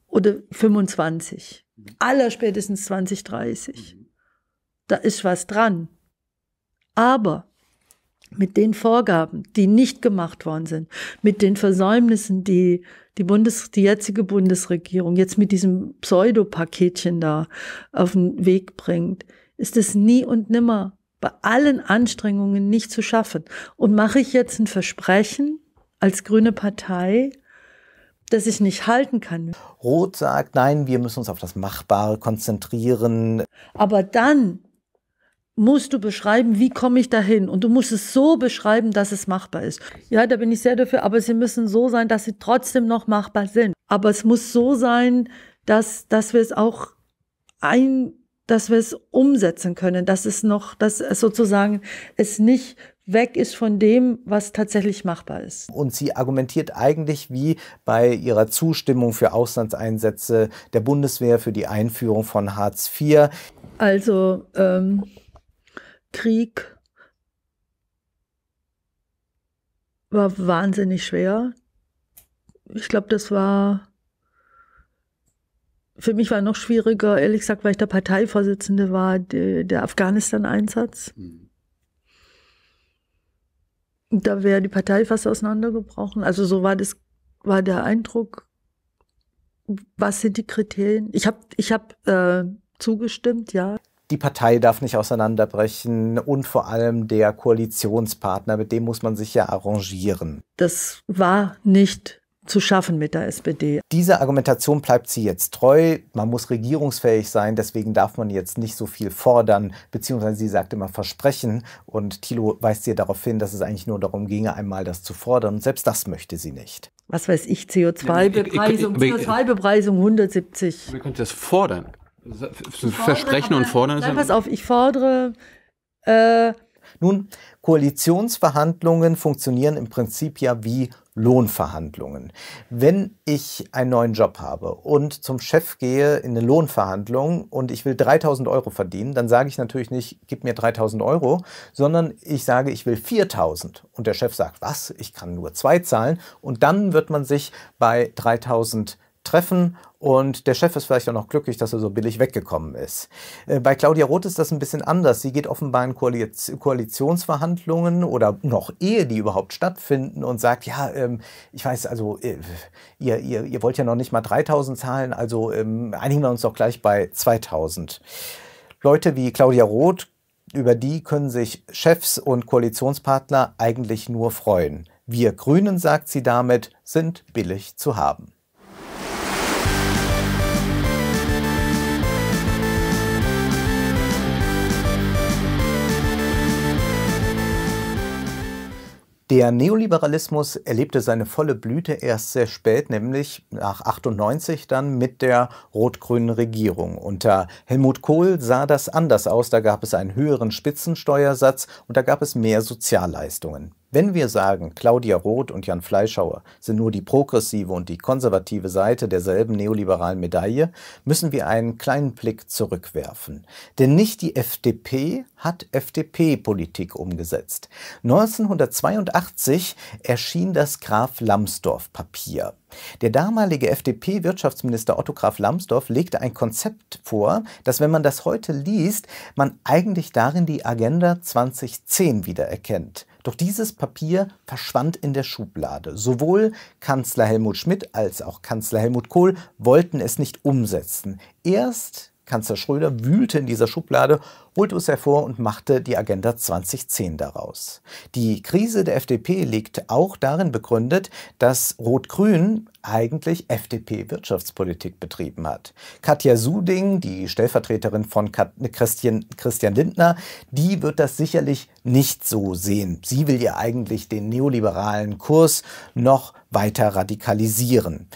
oder 25, allerspätestens 2030. Da ist was dran. Aber mit den Vorgaben, die nicht gemacht worden sind, mit den Versäumnissen, die die, Bundes, die jetzige Bundesregierung jetzt mit diesem Pseudopaketchen da auf den Weg bringt, ist es nie und nimmer bei allen Anstrengungen nicht zu schaffen. Und mache ich jetzt ein Versprechen als grüne Partei, das ich nicht halten kann. Roth sagt, nein, wir müssen uns auf das Machbare konzentrieren. Aber dann musst du beschreiben, wie komme ich dahin? Und du musst es so beschreiben, dass es machbar ist. Ja, da bin ich sehr dafür, aber sie müssen so sein, dass sie trotzdem noch machbar sind. Aber es muss so sein, dass, dass wir es auch ein, dass wir es umsetzen können, dass es noch, dass es sozusagen es nicht weg ist von dem, was tatsächlich machbar ist. Und sie argumentiert eigentlich wie bei ihrer Zustimmung für Auslandseinsätze der Bundeswehr für die Einführung von Hartz IV. Also ähm, Krieg war wahnsinnig schwer. Ich glaube, das war für mich war noch schwieriger, ehrlich gesagt, weil ich der Parteivorsitzende war, der, der Afghanistan-Einsatz. Mhm. Da wäre die Partei fast auseinandergebrochen. Also so war das, war der Eindruck. Was sind die Kriterien? Ich habe ich hab, äh, zugestimmt, ja. Die Partei darf nicht auseinanderbrechen und vor allem der Koalitionspartner, mit dem muss man sich ja arrangieren. Das war nicht zu schaffen mit der SPD. Diese Argumentation bleibt sie jetzt treu. Man muss regierungsfähig sein, deswegen darf man jetzt nicht so viel fordern, beziehungsweise sie sagt immer versprechen. Und Thilo weist ihr darauf hin, dass es eigentlich nur darum ginge, einmal das zu fordern. Und selbst das möchte sie nicht. Was weiß ich, CO2-Bepreisung, CO2-Bepreisung 170. Wir können das fordern. Versprechen und fordern. Nein, pass auf, ich fordere. Äh, Nun, Koalitionsverhandlungen funktionieren im Prinzip ja wie Lohnverhandlungen. Wenn ich einen neuen Job habe und zum Chef gehe in eine Lohnverhandlung und ich will 3000 Euro verdienen, dann sage ich natürlich nicht, gib mir 3000 Euro, sondern ich sage, ich will 4000. Und der Chef sagt, was? Ich kann nur zwei zahlen. Und dann wird man sich bei 3000 treffen und der Chef ist vielleicht auch noch glücklich, dass er so billig weggekommen ist. Äh, bei Claudia Roth ist das ein bisschen anders. Sie geht offenbar in Koalitionsverhandlungen oder noch Ehe, die überhaupt stattfinden und sagt, ja, ähm, ich weiß, also äh, ihr, ihr, ihr wollt ja noch nicht mal 3000 zahlen, also ähm, einigen wir uns doch gleich bei 2000. Leute wie Claudia Roth, über die können sich Chefs und Koalitionspartner eigentlich nur freuen. Wir Grünen, sagt sie damit, sind billig zu haben. Der Neoliberalismus erlebte seine volle Blüte erst sehr spät, nämlich nach 98 dann mit der rot-grünen Regierung. Unter Helmut Kohl sah das anders aus. Da gab es einen höheren Spitzensteuersatz und da gab es mehr Sozialleistungen. Wenn wir sagen, Claudia Roth und Jan Fleischhauer sind nur die progressive und die konservative Seite derselben neoliberalen Medaille, müssen wir einen kleinen Blick zurückwerfen. Denn nicht die FDP hat FDP-Politik umgesetzt. 1982 erschien das Graf Lambsdorff-Papier. Der damalige FDP-Wirtschaftsminister Otto Graf Lambsdorff legte ein Konzept vor, dass, wenn man das heute liest, man eigentlich darin die Agenda 2010 wiedererkennt. Doch dieses Papier verschwand in der Schublade. Sowohl Kanzler Helmut Schmidt als auch Kanzler Helmut Kohl wollten es nicht umsetzen. Erst Kanzler Schröder wühlte in dieser Schublade, holte es hervor und machte die Agenda 2010 daraus. Die Krise der FDP liegt auch darin begründet, dass Rot-Grün eigentlich FDP-Wirtschaftspolitik betrieben hat. Katja Suding, die Stellvertreterin von Christian, Christian Lindner, die wird das sicherlich nicht so sehen. Sie will ja eigentlich den neoliberalen Kurs noch weiter radikalisieren.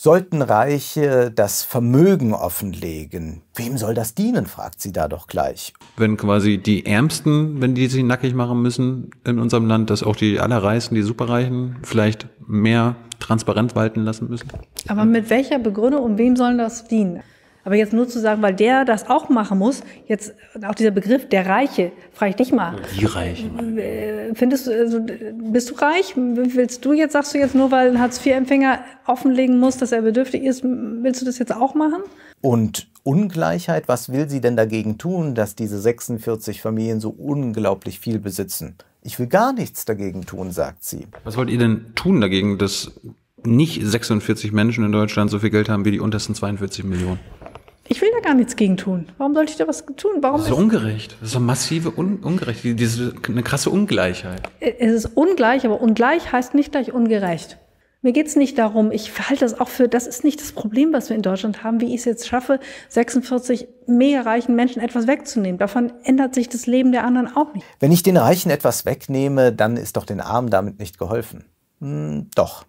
Sollten Reiche das Vermögen offenlegen, wem soll das dienen, fragt sie da doch gleich. Wenn quasi die Ärmsten, wenn die sich nackig machen müssen in unserem Land, dass auch die Allerreichsten, die Superreichen vielleicht mehr transparent walten lassen müssen? Aber mit welcher Begründung und wem sollen das dienen? Aber jetzt nur zu sagen, weil der das auch machen muss, jetzt auch dieser Begriff der Reiche, frage ich dich mal. Die Reichen. Äh, findest du, also, bist du reich? Willst du jetzt, sagst du jetzt nur, weil ein Hartz-IV-Empfänger offenlegen muss, dass er bedürftig ist, willst du das jetzt auch machen? Und Ungleichheit, was will sie denn dagegen tun, dass diese 46 Familien so unglaublich viel besitzen? Ich will gar nichts dagegen tun, sagt sie. Was wollt ihr denn tun dagegen, dass nicht 46 Menschen in Deutschland so viel Geld haben wie die untersten 42 Millionen? Ich will da gar nichts gegen tun. Warum sollte ich da was tun? Warum das ist so ungerecht. Das ist so massive Un Ungerechtigkeit. Diese, eine krasse Ungleichheit. Es ist ungleich, aber ungleich heißt nicht gleich ungerecht. Mir geht es nicht darum, ich halte das auch für, das ist nicht das Problem, was wir in Deutschland haben, wie ich es jetzt schaffe, 46 mega reichen Menschen etwas wegzunehmen. Davon ändert sich das Leben der anderen auch nicht. Wenn ich den Reichen etwas wegnehme, dann ist doch den Armen damit nicht geholfen. Hm, doch.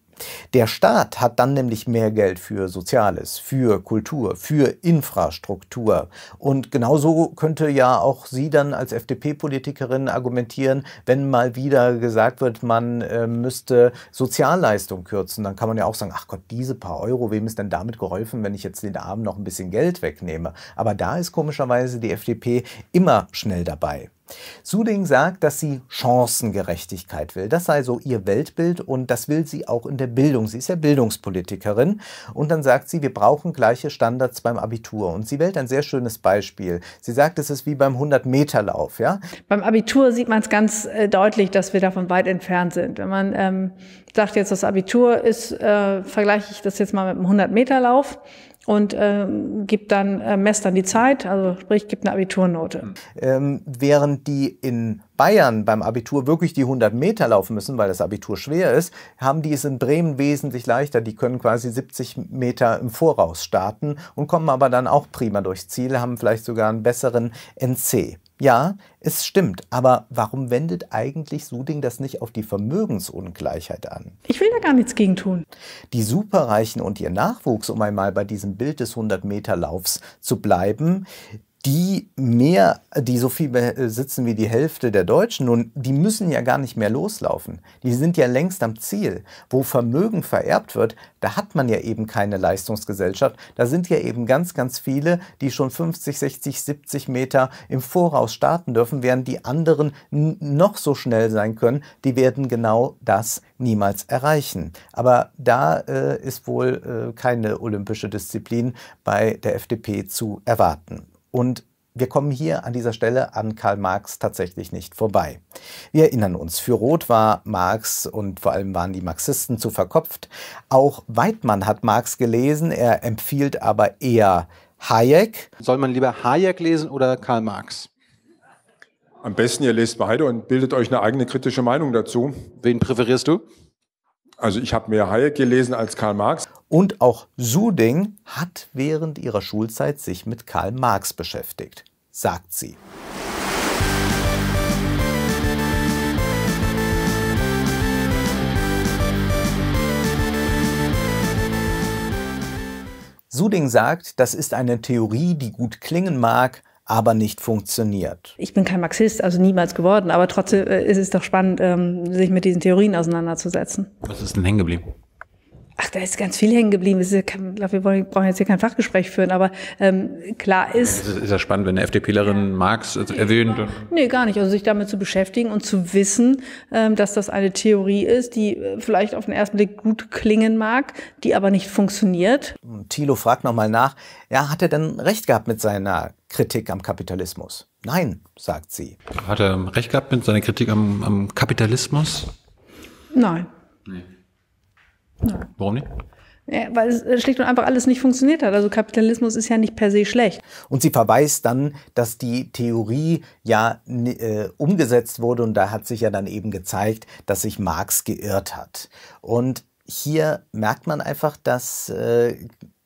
Der Staat hat dann nämlich mehr Geld für Soziales, für Kultur, für Infrastruktur. Und genauso könnte ja auch sie dann als FDP-Politikerin argumentieren, wenn mal wieder gesagt wird, man äh, müsste Sozialleistung kürzen. Dann kann man ja auch sagen, ach Gott, diese paar Euro, wem ist denn damit geholfen, wenn ich jetzt den Armen noch ein bisschen Geld wegnehme? Aber da ist komischerweise die FDP immer schnell dabei. Suding sagt, dass sie Chancengerechtigkeit will. Das sei so ihr Weltbild und das will sie auch in der Bildung. Sie ist ja Bildungspolitikerin. Und dann sagt sie, wir brauchen gleiche Standards beim Abitur. Und sie wählt ein sehr schönes Beispiel. Sie sagt, es ist wie beim 100-Meter-Lauf. Ja? Beim Abitur sieht man es ganz äh, deutlich, dass wir davon weit entfernt sind. Wenn man ähm, sagt, jetzt das Abitur ist, äh, vergleiche ich das jetzt mal mit einem 100-Meter-Lauf und äh, gibt dann, äh, messt dann die Zeit, also sprich, gibt eine Abiturnote. Ähm, während die in Bayern beim Abitur wirklich die 100 Meter laufen müssen, weil das Abitur schwer ist, haben die es in Bremen wesentlich leichter. Die können quasi 70 Meter im Voraus starten und kommen aber dann auch prima durchs Ziel, haben vielleicht sogar einen besseren NC. Ja, es stimmt, aber warum wendet eigentlich Suding das nicht auf die Vermögensungleichheit an? Ich will da gar nichts gegen tun. Die Superreichen und ihr Nachwuchs, um einmal bei diesem Bild des 100-Meter-Laufs zu bleiben, die mehr, die so viel besitzen wie die Hälfte der Deutschen, nun, die müssen ja gar nicht mehr loslaufen. Die sind ja längst am Ziel. Wo Vermögen vererbt wird, da hat man ja eben keine Leistungsgesellschaft. Da sind ja eben ganz, ganz viele, die schon 50, 60, 70 Meter im Voraus starten dürfen, während die anderen noch so schnell sein können, die werden genau das niemals erreichen. Aber da äh, ist wohl äh, keine olympische Disziplin bei der FDP zu erwarten. Und wir kommen hier an dieser Stelle an Karl Marx tatsächlich nicht vorbei. Wir erinnern uns, für Roth war Marx und vor allem waren die Marxisten zu verkopft. Auch Weidmann hat Marx gelesen, er empfiehlt aber eher Hayek. Soll man lieber Hayek lesen oder Karl Marx? Am besten ihr lest beide und bildet euch eine eigene kritische Meinung dazu. Wen präferierst du? Also ich habe mehr Hayek gelesen als Karl Marx. Und auch Suding hat während ihrer Schulzeit sich mit Karl Marx beschäftigt, sagt sie. Suding sagt, das ist eine Theorie, die gut klingen mag, aber nicht funktioniert. Ich bin kein Marxist, also niemals geworden, aber trotzdem äh, ist es doch spannend, ähm, sich mit diesen Theorien auseinanderzusetzen. Was ist denn hängen geblieben? Ach, da ist ganz viel hängen geblieben. Ich glaube, wir brauchen jetzt hier kein Fachgespräch führen, aber ähm, klar ist. Ja, ist ja spannend, wenn eine FDPlerin ja. Marx erwähnt. Nee, gar nicht. Also sich damit zu beschäftigen und zu wissen, ähm, dass das eine Theorie ist, die äh, vielleicht auf den ersten Blick gut klingen mag, die aber nicht funktioniert. Thilo fragt nochmal nach, ja, hat er denn recht gehabt mit seiner Kritik am Kapitalismus? Nein, sagt sie. Hat er recht gehabt mit seiner Kritik am, am Kapitalismus? Nein. Nee. Nein. Warum nicht? Ja, weil es äh, schlicht und einfach alles nicht funktioniert hat. Also Kapitalismus ist ja nicht per se schlecht. Und sie verweist dann, dass die Theorie ja äh, umgesetzt wurde und da hat sich ja dann eben gezeigt, dass sich Marx geirrt hat. Und hier merkt man einfach, dass äh,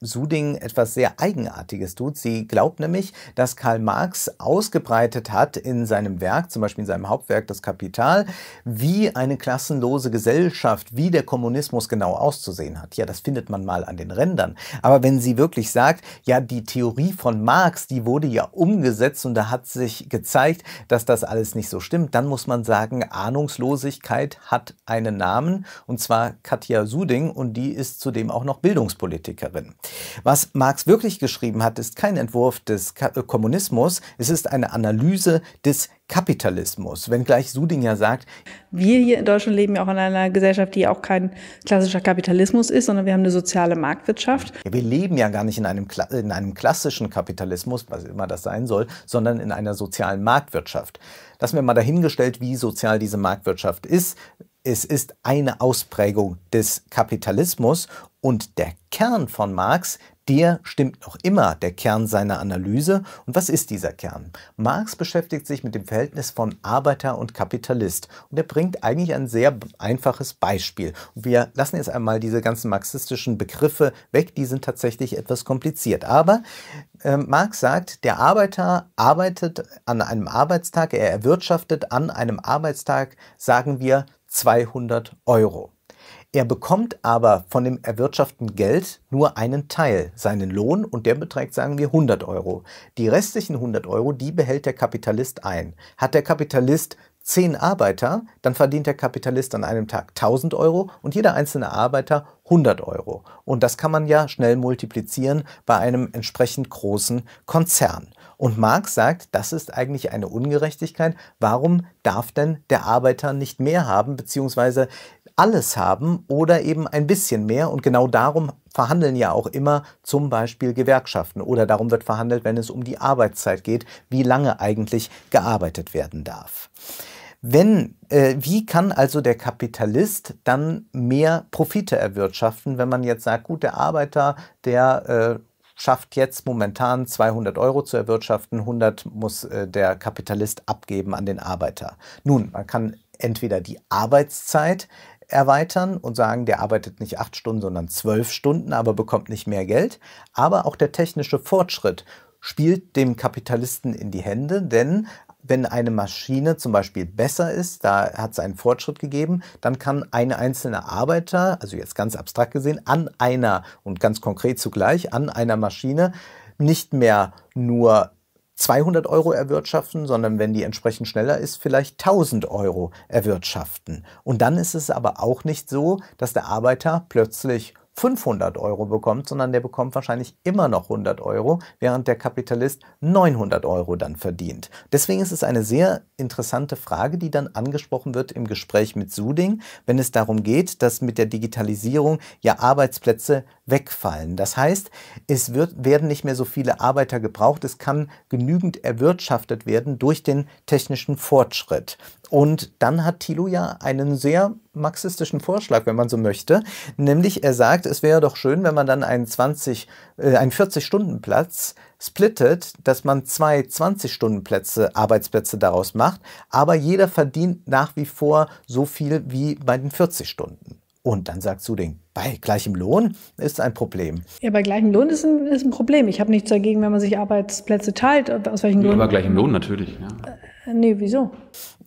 Suding etwas sehr Eigenartiges tut. Sie glaubt nämlich, dass Karl Marx ausgebreitet hat in seinem Werk, zum Beispiel in seinem Hauptwerk Das Kapital, wie eine klassenlose Gesellschaft, wie der Kommunismus genau auszusehen hat. Ja, das findet man mal an den Rändern. Aber wenn sie wirklich sagt, ja, die Theorie von Marx, die wurde ja umgesetzt und da hat sich gezeigt, dass das alles nicht so stimmt, dann muss man sagen, Ahnungslosigkeit hat einen Namen und zwar Katja Suding und die ist zudem auch noch Bildungspolitikerin. Was Marx wirklich geschrieben hat, ist kein Entwurf des äh, Kommunismus, es ist eine Analyse des Kapitalismus, wenngleich Suding ja sagt, wir hier in Deutschland leben ja auch in einer Gesellschaft, die auch kein klassischer Kapitalismus ist, sondern wir haben eine soziale Marktwirtschaft. Wir leben ja gar nicht in einem, in einem klassischen Kapitalismus, was immer das sein soll, sondern in einer sozialen Marktwirtschaft. Lassen wir mal dahingestellt, wie sozial diese Marktwirtschaft ist. Es ist eine Ausprägung des Kapitalismus und der Kern von Marx, der stimmt noch immer, der Kern seiner Analyse. Und was ist dieser Kern? Marx beschäftigt sich mit dem Verhältnis von Arbeiter und Kapitalist. Und er bringt eigentlich ein sehr einfaches Beispiel. Wir lassen jetzt einmal diese ganzen marxistischen Begriffe weg, die sind tatsächlich etwas kompliziert. Aber äh, Marx sagt, der Arbeiter arbeitet an einem Arbeitstag, er erwirtschaftet an einem Arbeitstag, sagen wir, 200 Euro. Er bekommt aber von dem erwirtschafteten Geld nur einen Teil, seinen Lohn, und der beträgt, sagen wir, 100 Euro. Die restlichen 100 Euro, die behält der Kapitalist ein. Hat der Kapitalist 10 Arbeiter, dann verdient der Kapitalist an einem Tag 1000 Euro und jeder einzelne Arbeiter 100 Euro. Und das kann man ja schnell multiplizieren bei einem entsprechend großen Konzern. Und Marx sagt, das ist eigentlich eine Ungerechtigkeit. Warum darf denn der Arbeiter nicht mehr haben, beziehungsweise alles haben oder eben ein bisschen mehr. Und genau darum verhandeln ja auch immer zum Beispiel Gewerkschaften oder darum wird verhandelt, wenn es um die Arbeitszeit geht, wie lange eigentlich gearbeitet werden darf. Wenn, äh, wie kann also der Kapitalist dann mehr Profite erwirtschaften, wenn man jetzt sagt, gut, der Arbeiter, der äh, schafft jetzt momentan 200 Euro zu erwirtschaften, 100 muss äh, der Kapitalist abgeben an den Arbeiter. Nun, man kann entweder die Arbeitszeit erweitern und sagen, der arbeitet nicht acht Stunden, sondern zwölf Stunden, aber bekommt nicht mehr Geld. Aber auch der technische Fortschritt spielt dem Kapitalisten in die Hände, denn wenn eine Maschine zum Beispiel besser ist, da hat es einen Fortschritt gegeben, dann kann eine einzelne Arbeiter, also jetzt ganz abstrakt gesehen, an einer und ganz konkret zugleich an einer Maschine nicht mehr nur 200 Euro erwirtschaften, sondern wenn die entsprechend schneller ist, vielleicht 1000 Euro erwirtschaften. Und dann ist es aber auch nicht so, dass der Arbeiter plötzlich 500 Euro bekommt, sondern der bekommt wahrscheinlich immer noch 100 Euro, während der Kapitalist 900 Euro dann verdient. Deswegen ist es eine sehr interessante Frage, die dann angesprochen wird im Gespräch mit Suding, wenn es darum geht, dass mit der Digitalisierung ja Arbeitsplätze wegfallen. Das heißt, es wird, werden nicht mehr so viele Arbeiter gebraucht, es kann genügend erwirtschaftet werden durch den technischen Fortschritt. Und dann hat Thilo ja einen sehr marxistischen Vorschlag, wenn man so möchte, nämlich er sagt, es wäre doch schön, wenn man dann einen 20, äh, einen 40-Stunden-Platz splittet, dass man zwei 20-Stunden-Plätze, Arbeitsplätze daraus macht, aber jeder verdient nach wie vor so viel wie bei den 40 Stunden. Und dann sagt Suding, bei gleichem Lohn ist ein Problem. Ja, bei gleichem Lohn ist ein, ist ein Problem. Ich habe nichts dagegen, wenn man sich Arbeitsplätze teilt. Aus welchen Gründen? Aber gleichem Lohn natürlich. Ja. Äh, nee, wieso?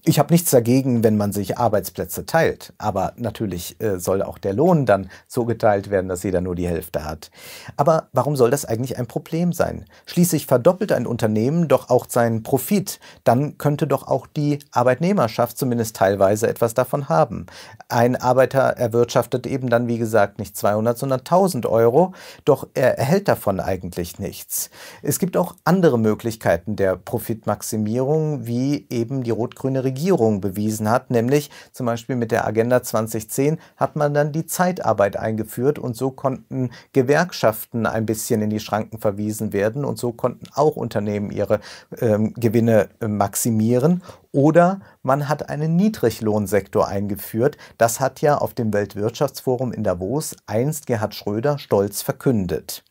Ich habe nichts dagegen, wenn man sich Arbeitsplätze teilt, aber natürlich äh, soll auch der Lohn dann so geteilt werden, dass jeder nur die Hälfte hat. Aber warum soll das eigentlich ein Problem sein? Schließlich verdoppelt ein Unternehmen doch auch seinen Profit, dann könnte doch auch die Arbeitnehmerschaft zumindest teilweise etwas davon haben. Ein Arbeiter erwirtschaftet eben dann, wie gesagt, nicht 200, sondern 1000 Euro, doch er erhält davon eigentlich nichts. Es gibt auch andere Möglichkeiten der Profitmaximierung, wie eben die rot-grüne Regierung Regierung bewiesen hat, nämlich zum Beispiel mit der Agenda 2010 hat man dann die Zeitarbeit eingeführt und so konnten Gewerkschaften ein bisschen in die Schranken verwiesen werden und so konnten auch Unternehmen ihre ähm, Gewinne äh, maximieren. Oder man hat einen Niedriglohnsektor eingeführt. Das hat ja auf dem Weltwirtschaftsforum in Davos einst Gerhard Schröder stolz verkündet.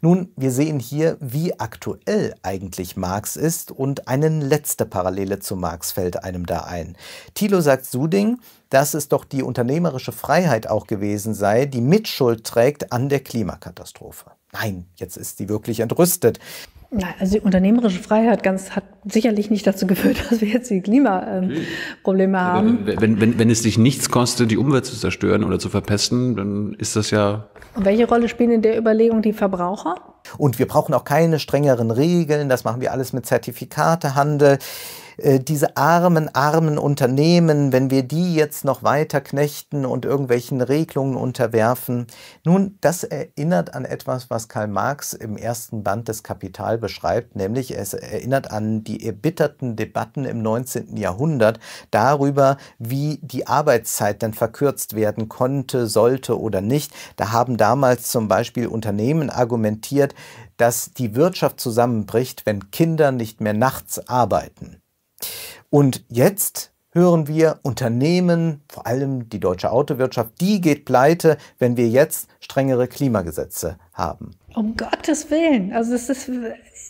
Nun, wir sehen hier, wie aktuell eigentlich Marx ist und eine letzte Parallele zu Marx fällt einem da ein. Thilo sagt Suding, dass es doch die unternehmerische Freiheit auch gewesen sei, die Mitschuld trägt an der Klimakatastrophe. Nein, jetzt ist sie wirklich entrüstet. Nein, also die unternehmerische Freiheit ganz, hat sicherlich nicht dazu geführt, dass wir jetzt die Klimaprobleme ähm, haben. Wenn, wenn, wenn, wenn es dich nichts kostet, die Umwelt zu zerstören oder zu verpesten, dann ist das ja. Und welche Rolle spielen in der Überlegung die Verbraucher? Und wir brauchen auch keine strengeren Regeln, das machen wir alles mit Zertifikatehandel. Äh, diese armen, armen Unternehmen, wenn wir die jetzt noch weiter knechten und irgendwelchen Regelungen unterwerfen. Nun, das erinnert an etwas, was Karl Marx im ersten Band des Kapital beschreibt, nämlich es erinnert an die erbitterten Debatten im 19. Jahrhundert darüber, wie die Arbeitszeit dann verkürzt werden konnte, sollte oder nicht. Da haben damals zum Beispiel Unternehmen argumentiert, dass die Wirtschaft zusammenbricht, wenn Kinder nicht mehr nachts arbeiten. Und jetzt hören wir Unternehmen, vor allem die deutsche Autowirtschaft, die geht pleite, wenn wir jetzt strengere Klimagesetze haben. Um Gottes Willen, also es ist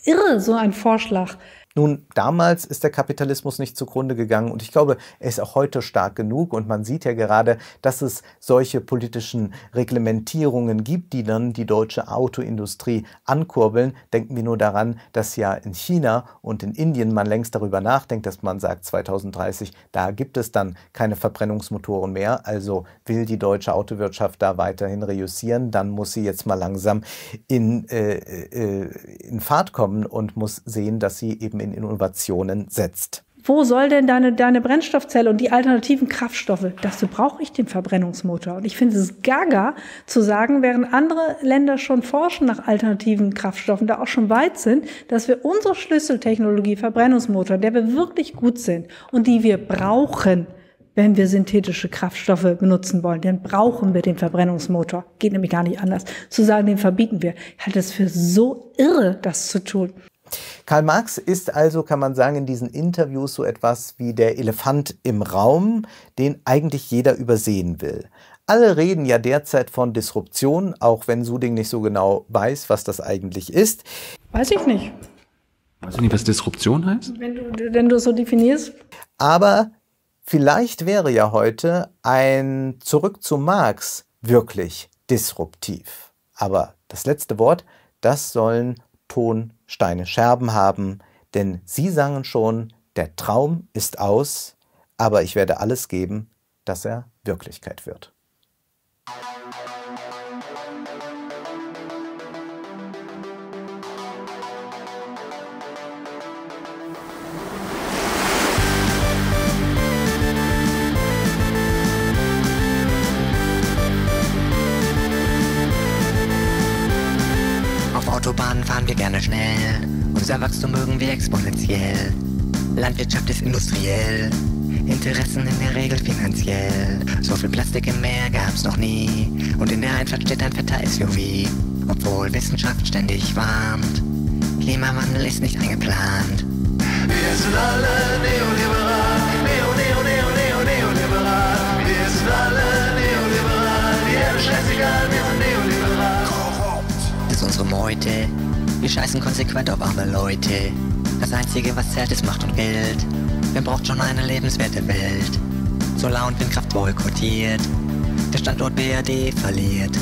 irre, so ein Vorschlag. Nun, damals ist der Kapitalismus nicht zugrunde gegangen und ich glaube, er ist auch heute stark genug und man sieht ja gerade, dass es solche politischen Reglementierungen gibt, die dann die deutsche Autoindustrie ankurbeln. Denken wir nur daran, dass ja in China und in Indien man längst darüber nachdenkt, dass man sagt, 2030, da gibt es dann keine Verbrennungsmotoren mehr. Also will die deutsche Autowirtschaft da weiterhin reüssieren, dann muss sie jetzt mal langsam in, äh, äh, in Fahrt kommen und muss sehen, dass sie eben in Innovationen setzt. Wo soll denn deine, deine Brennstoffzelle und die alternativen Kraftstoffe? Dazu brauche ich den Verbrennungsmotor. Und ich finde es gaga zu sagen, während andere Länder schon forschen nach alternativen Kraftstoffen, da auch schon weit sind, dass wir unsere Schlüsseltechnologie Verbrennungsmotor, der wir wirklich gut sind und die wir brauchen, wenn wir synthetische Kraftstoffe benutzen wollen, dann brauchen wir den Verbrennungsmotor. Geht nämlich gar nicht anders. Zu sagen, den verbieten wir. Ich halte es für so irre, das zu tun. Karl Marx ist also, kann man sagen, in diesen Interviews so etwas wie der Elefant im Raum, den eigentlich jeder übersehen will. Alle reden ja derzeit von Disruption, auch wenn Suding nicht so genau weiß, was das eigentlich ist. Weiß ich nicht. Weißt du nicht, was Disruption heißt? Wenn du, wenn du es so definierst. Aber vielleicht wäre ja heute ein Zurück zu Marx wirklich disruptiv. Aber das letzte Wort, das sollen Ton Steine Scherben haben, denn sie sangen schon, der Traum ist aus, aber ich werde alles geben, dass er Wirklichkeit wird. Autobahnen fahren wir gerne schnell. Unser Wachstum mögen wir exponentiell. Landwirtschaft ist industriell. Interessen in der Regel finanziell. So viel Plastik im Meer gab's noch nie. Und in der Einfahrt steht ein fetter SUV. Obwohl Wissenschaft ständig warnt. Klimawandel ist nicht eingeplant. Wir sind alle neoliberal. Neo, neo, neo, neo, neoliberal. Wir sind alle neoliberal. Die Erde scheißegal, ist unsere Meute. Wir scheißen konsequent auf arme Leute. Das Einzige, was zählt, ist Macht und Geld. Wer braucht schon eine lebenswerte Welt? Solar- und Windkraft boykottiert. Der Standort BRD verliert.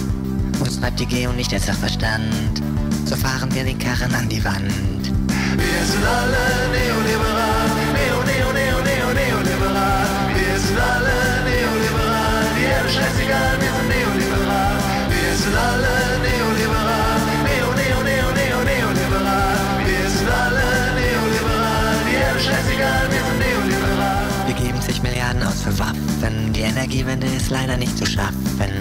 Uns treibt die Geo nicht der Sachverstand. So fahren wir den Karren an die Wand. Wir sind alle neoliberal. Neo, neo, neo, neo, neoliberal. Wir sind alle neoliberal. Die Erde scheißegal, wir sind neoliberal. Wir sind alle Energiewende ist leider nicht zu schaffen.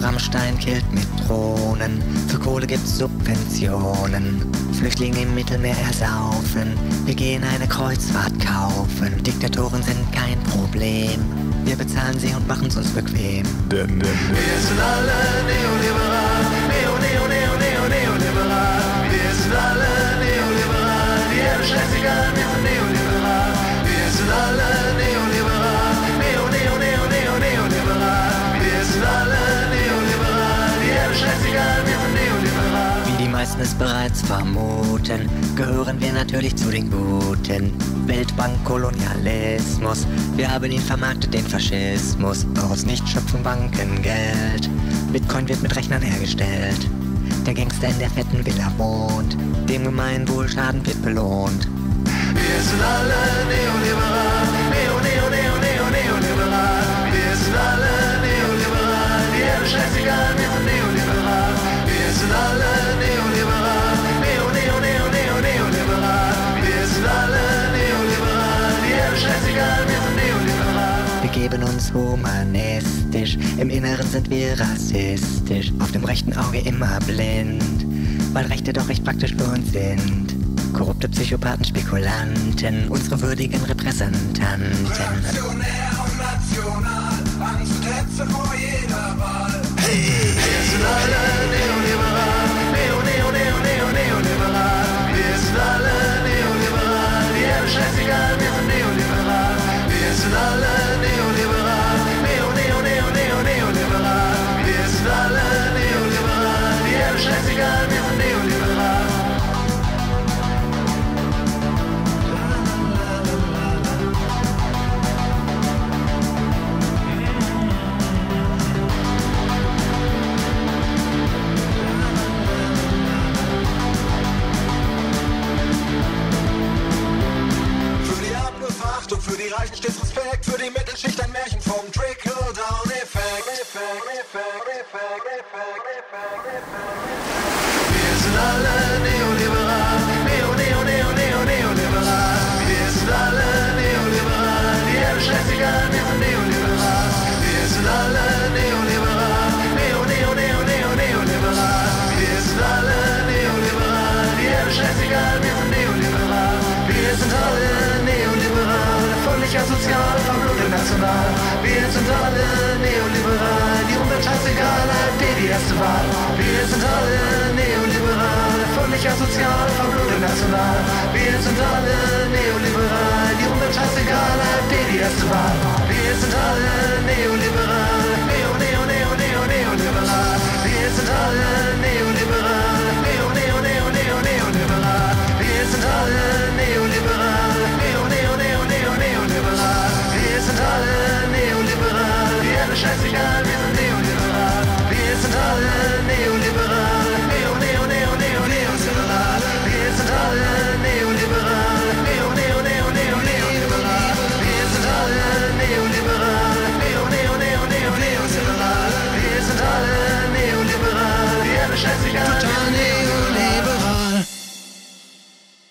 Rammstein killt mit Drohnen. Für Kohle gibt's Subventionen. Flüchtlinge im Mittelmeer ersaufen. Wir gehen eine Kreuzfahrt kaufen. Diktatoren sind kein Problem. Wir bezahlen sie und machen's uns bequem. Wir sind alle neoliberal. Neo, neo, neo, neo, neoliberal. Wir sind alle neoliberal. Die Erde scheißegal, wir sind neoliberal. Meisten es bereits vermuten, gehören wir natürlich zu den Guten. Weltbankkolonialismus, wir haben ihn vermarktet, den Faschismus. Aus Nichts schöpfen Banken Geld. Bitcoin wird mit Rechnern hergestellt. Der Gangster in der fetten Villa wohnt. Dem Gemeinwohlschaden wird belohnt. Wir sind alle neoliberal. Geben uns humanistisch, im Inneren sind wir rassistisch, auf dem rechten Auge immer blind, weil Rechte doch recht praktisch für uns sind. Korrupte Psychopathen, Spekulanten, unsere würdigen Repräsentanten. Revolutionär und national, Angst und vor jeder Wahl. Hey! Wir sind alle neoliberal. Neo, neo, neo, neo, neoliberal. Wir sind alle neoliberal. Erde scheißegal, wir sind neoliberal. Wir sind alle neoliberal. Neo. Wir sind alle neoliberal. Die Umwelt scheißegal, AfD die erste Wahl. Wir sind alle neoliberal völlig asozial, verblödet national. Wir sind alle neoliberal, die Umwelt scheißegal, AfD die erste Wahl. Wir sind alle neoliberal, neo, neo, neo, neo, neoliberal. Wir sind alle neoliberal, neo, neo, neo, neo, neoliberal. Wir sind alle neoliberal, neo, neo, neo, neo, neoliberal. Wir sind alle neoliberal, die alle scheißegal, wir sind neoliberal. Wir sind alle neoliberal.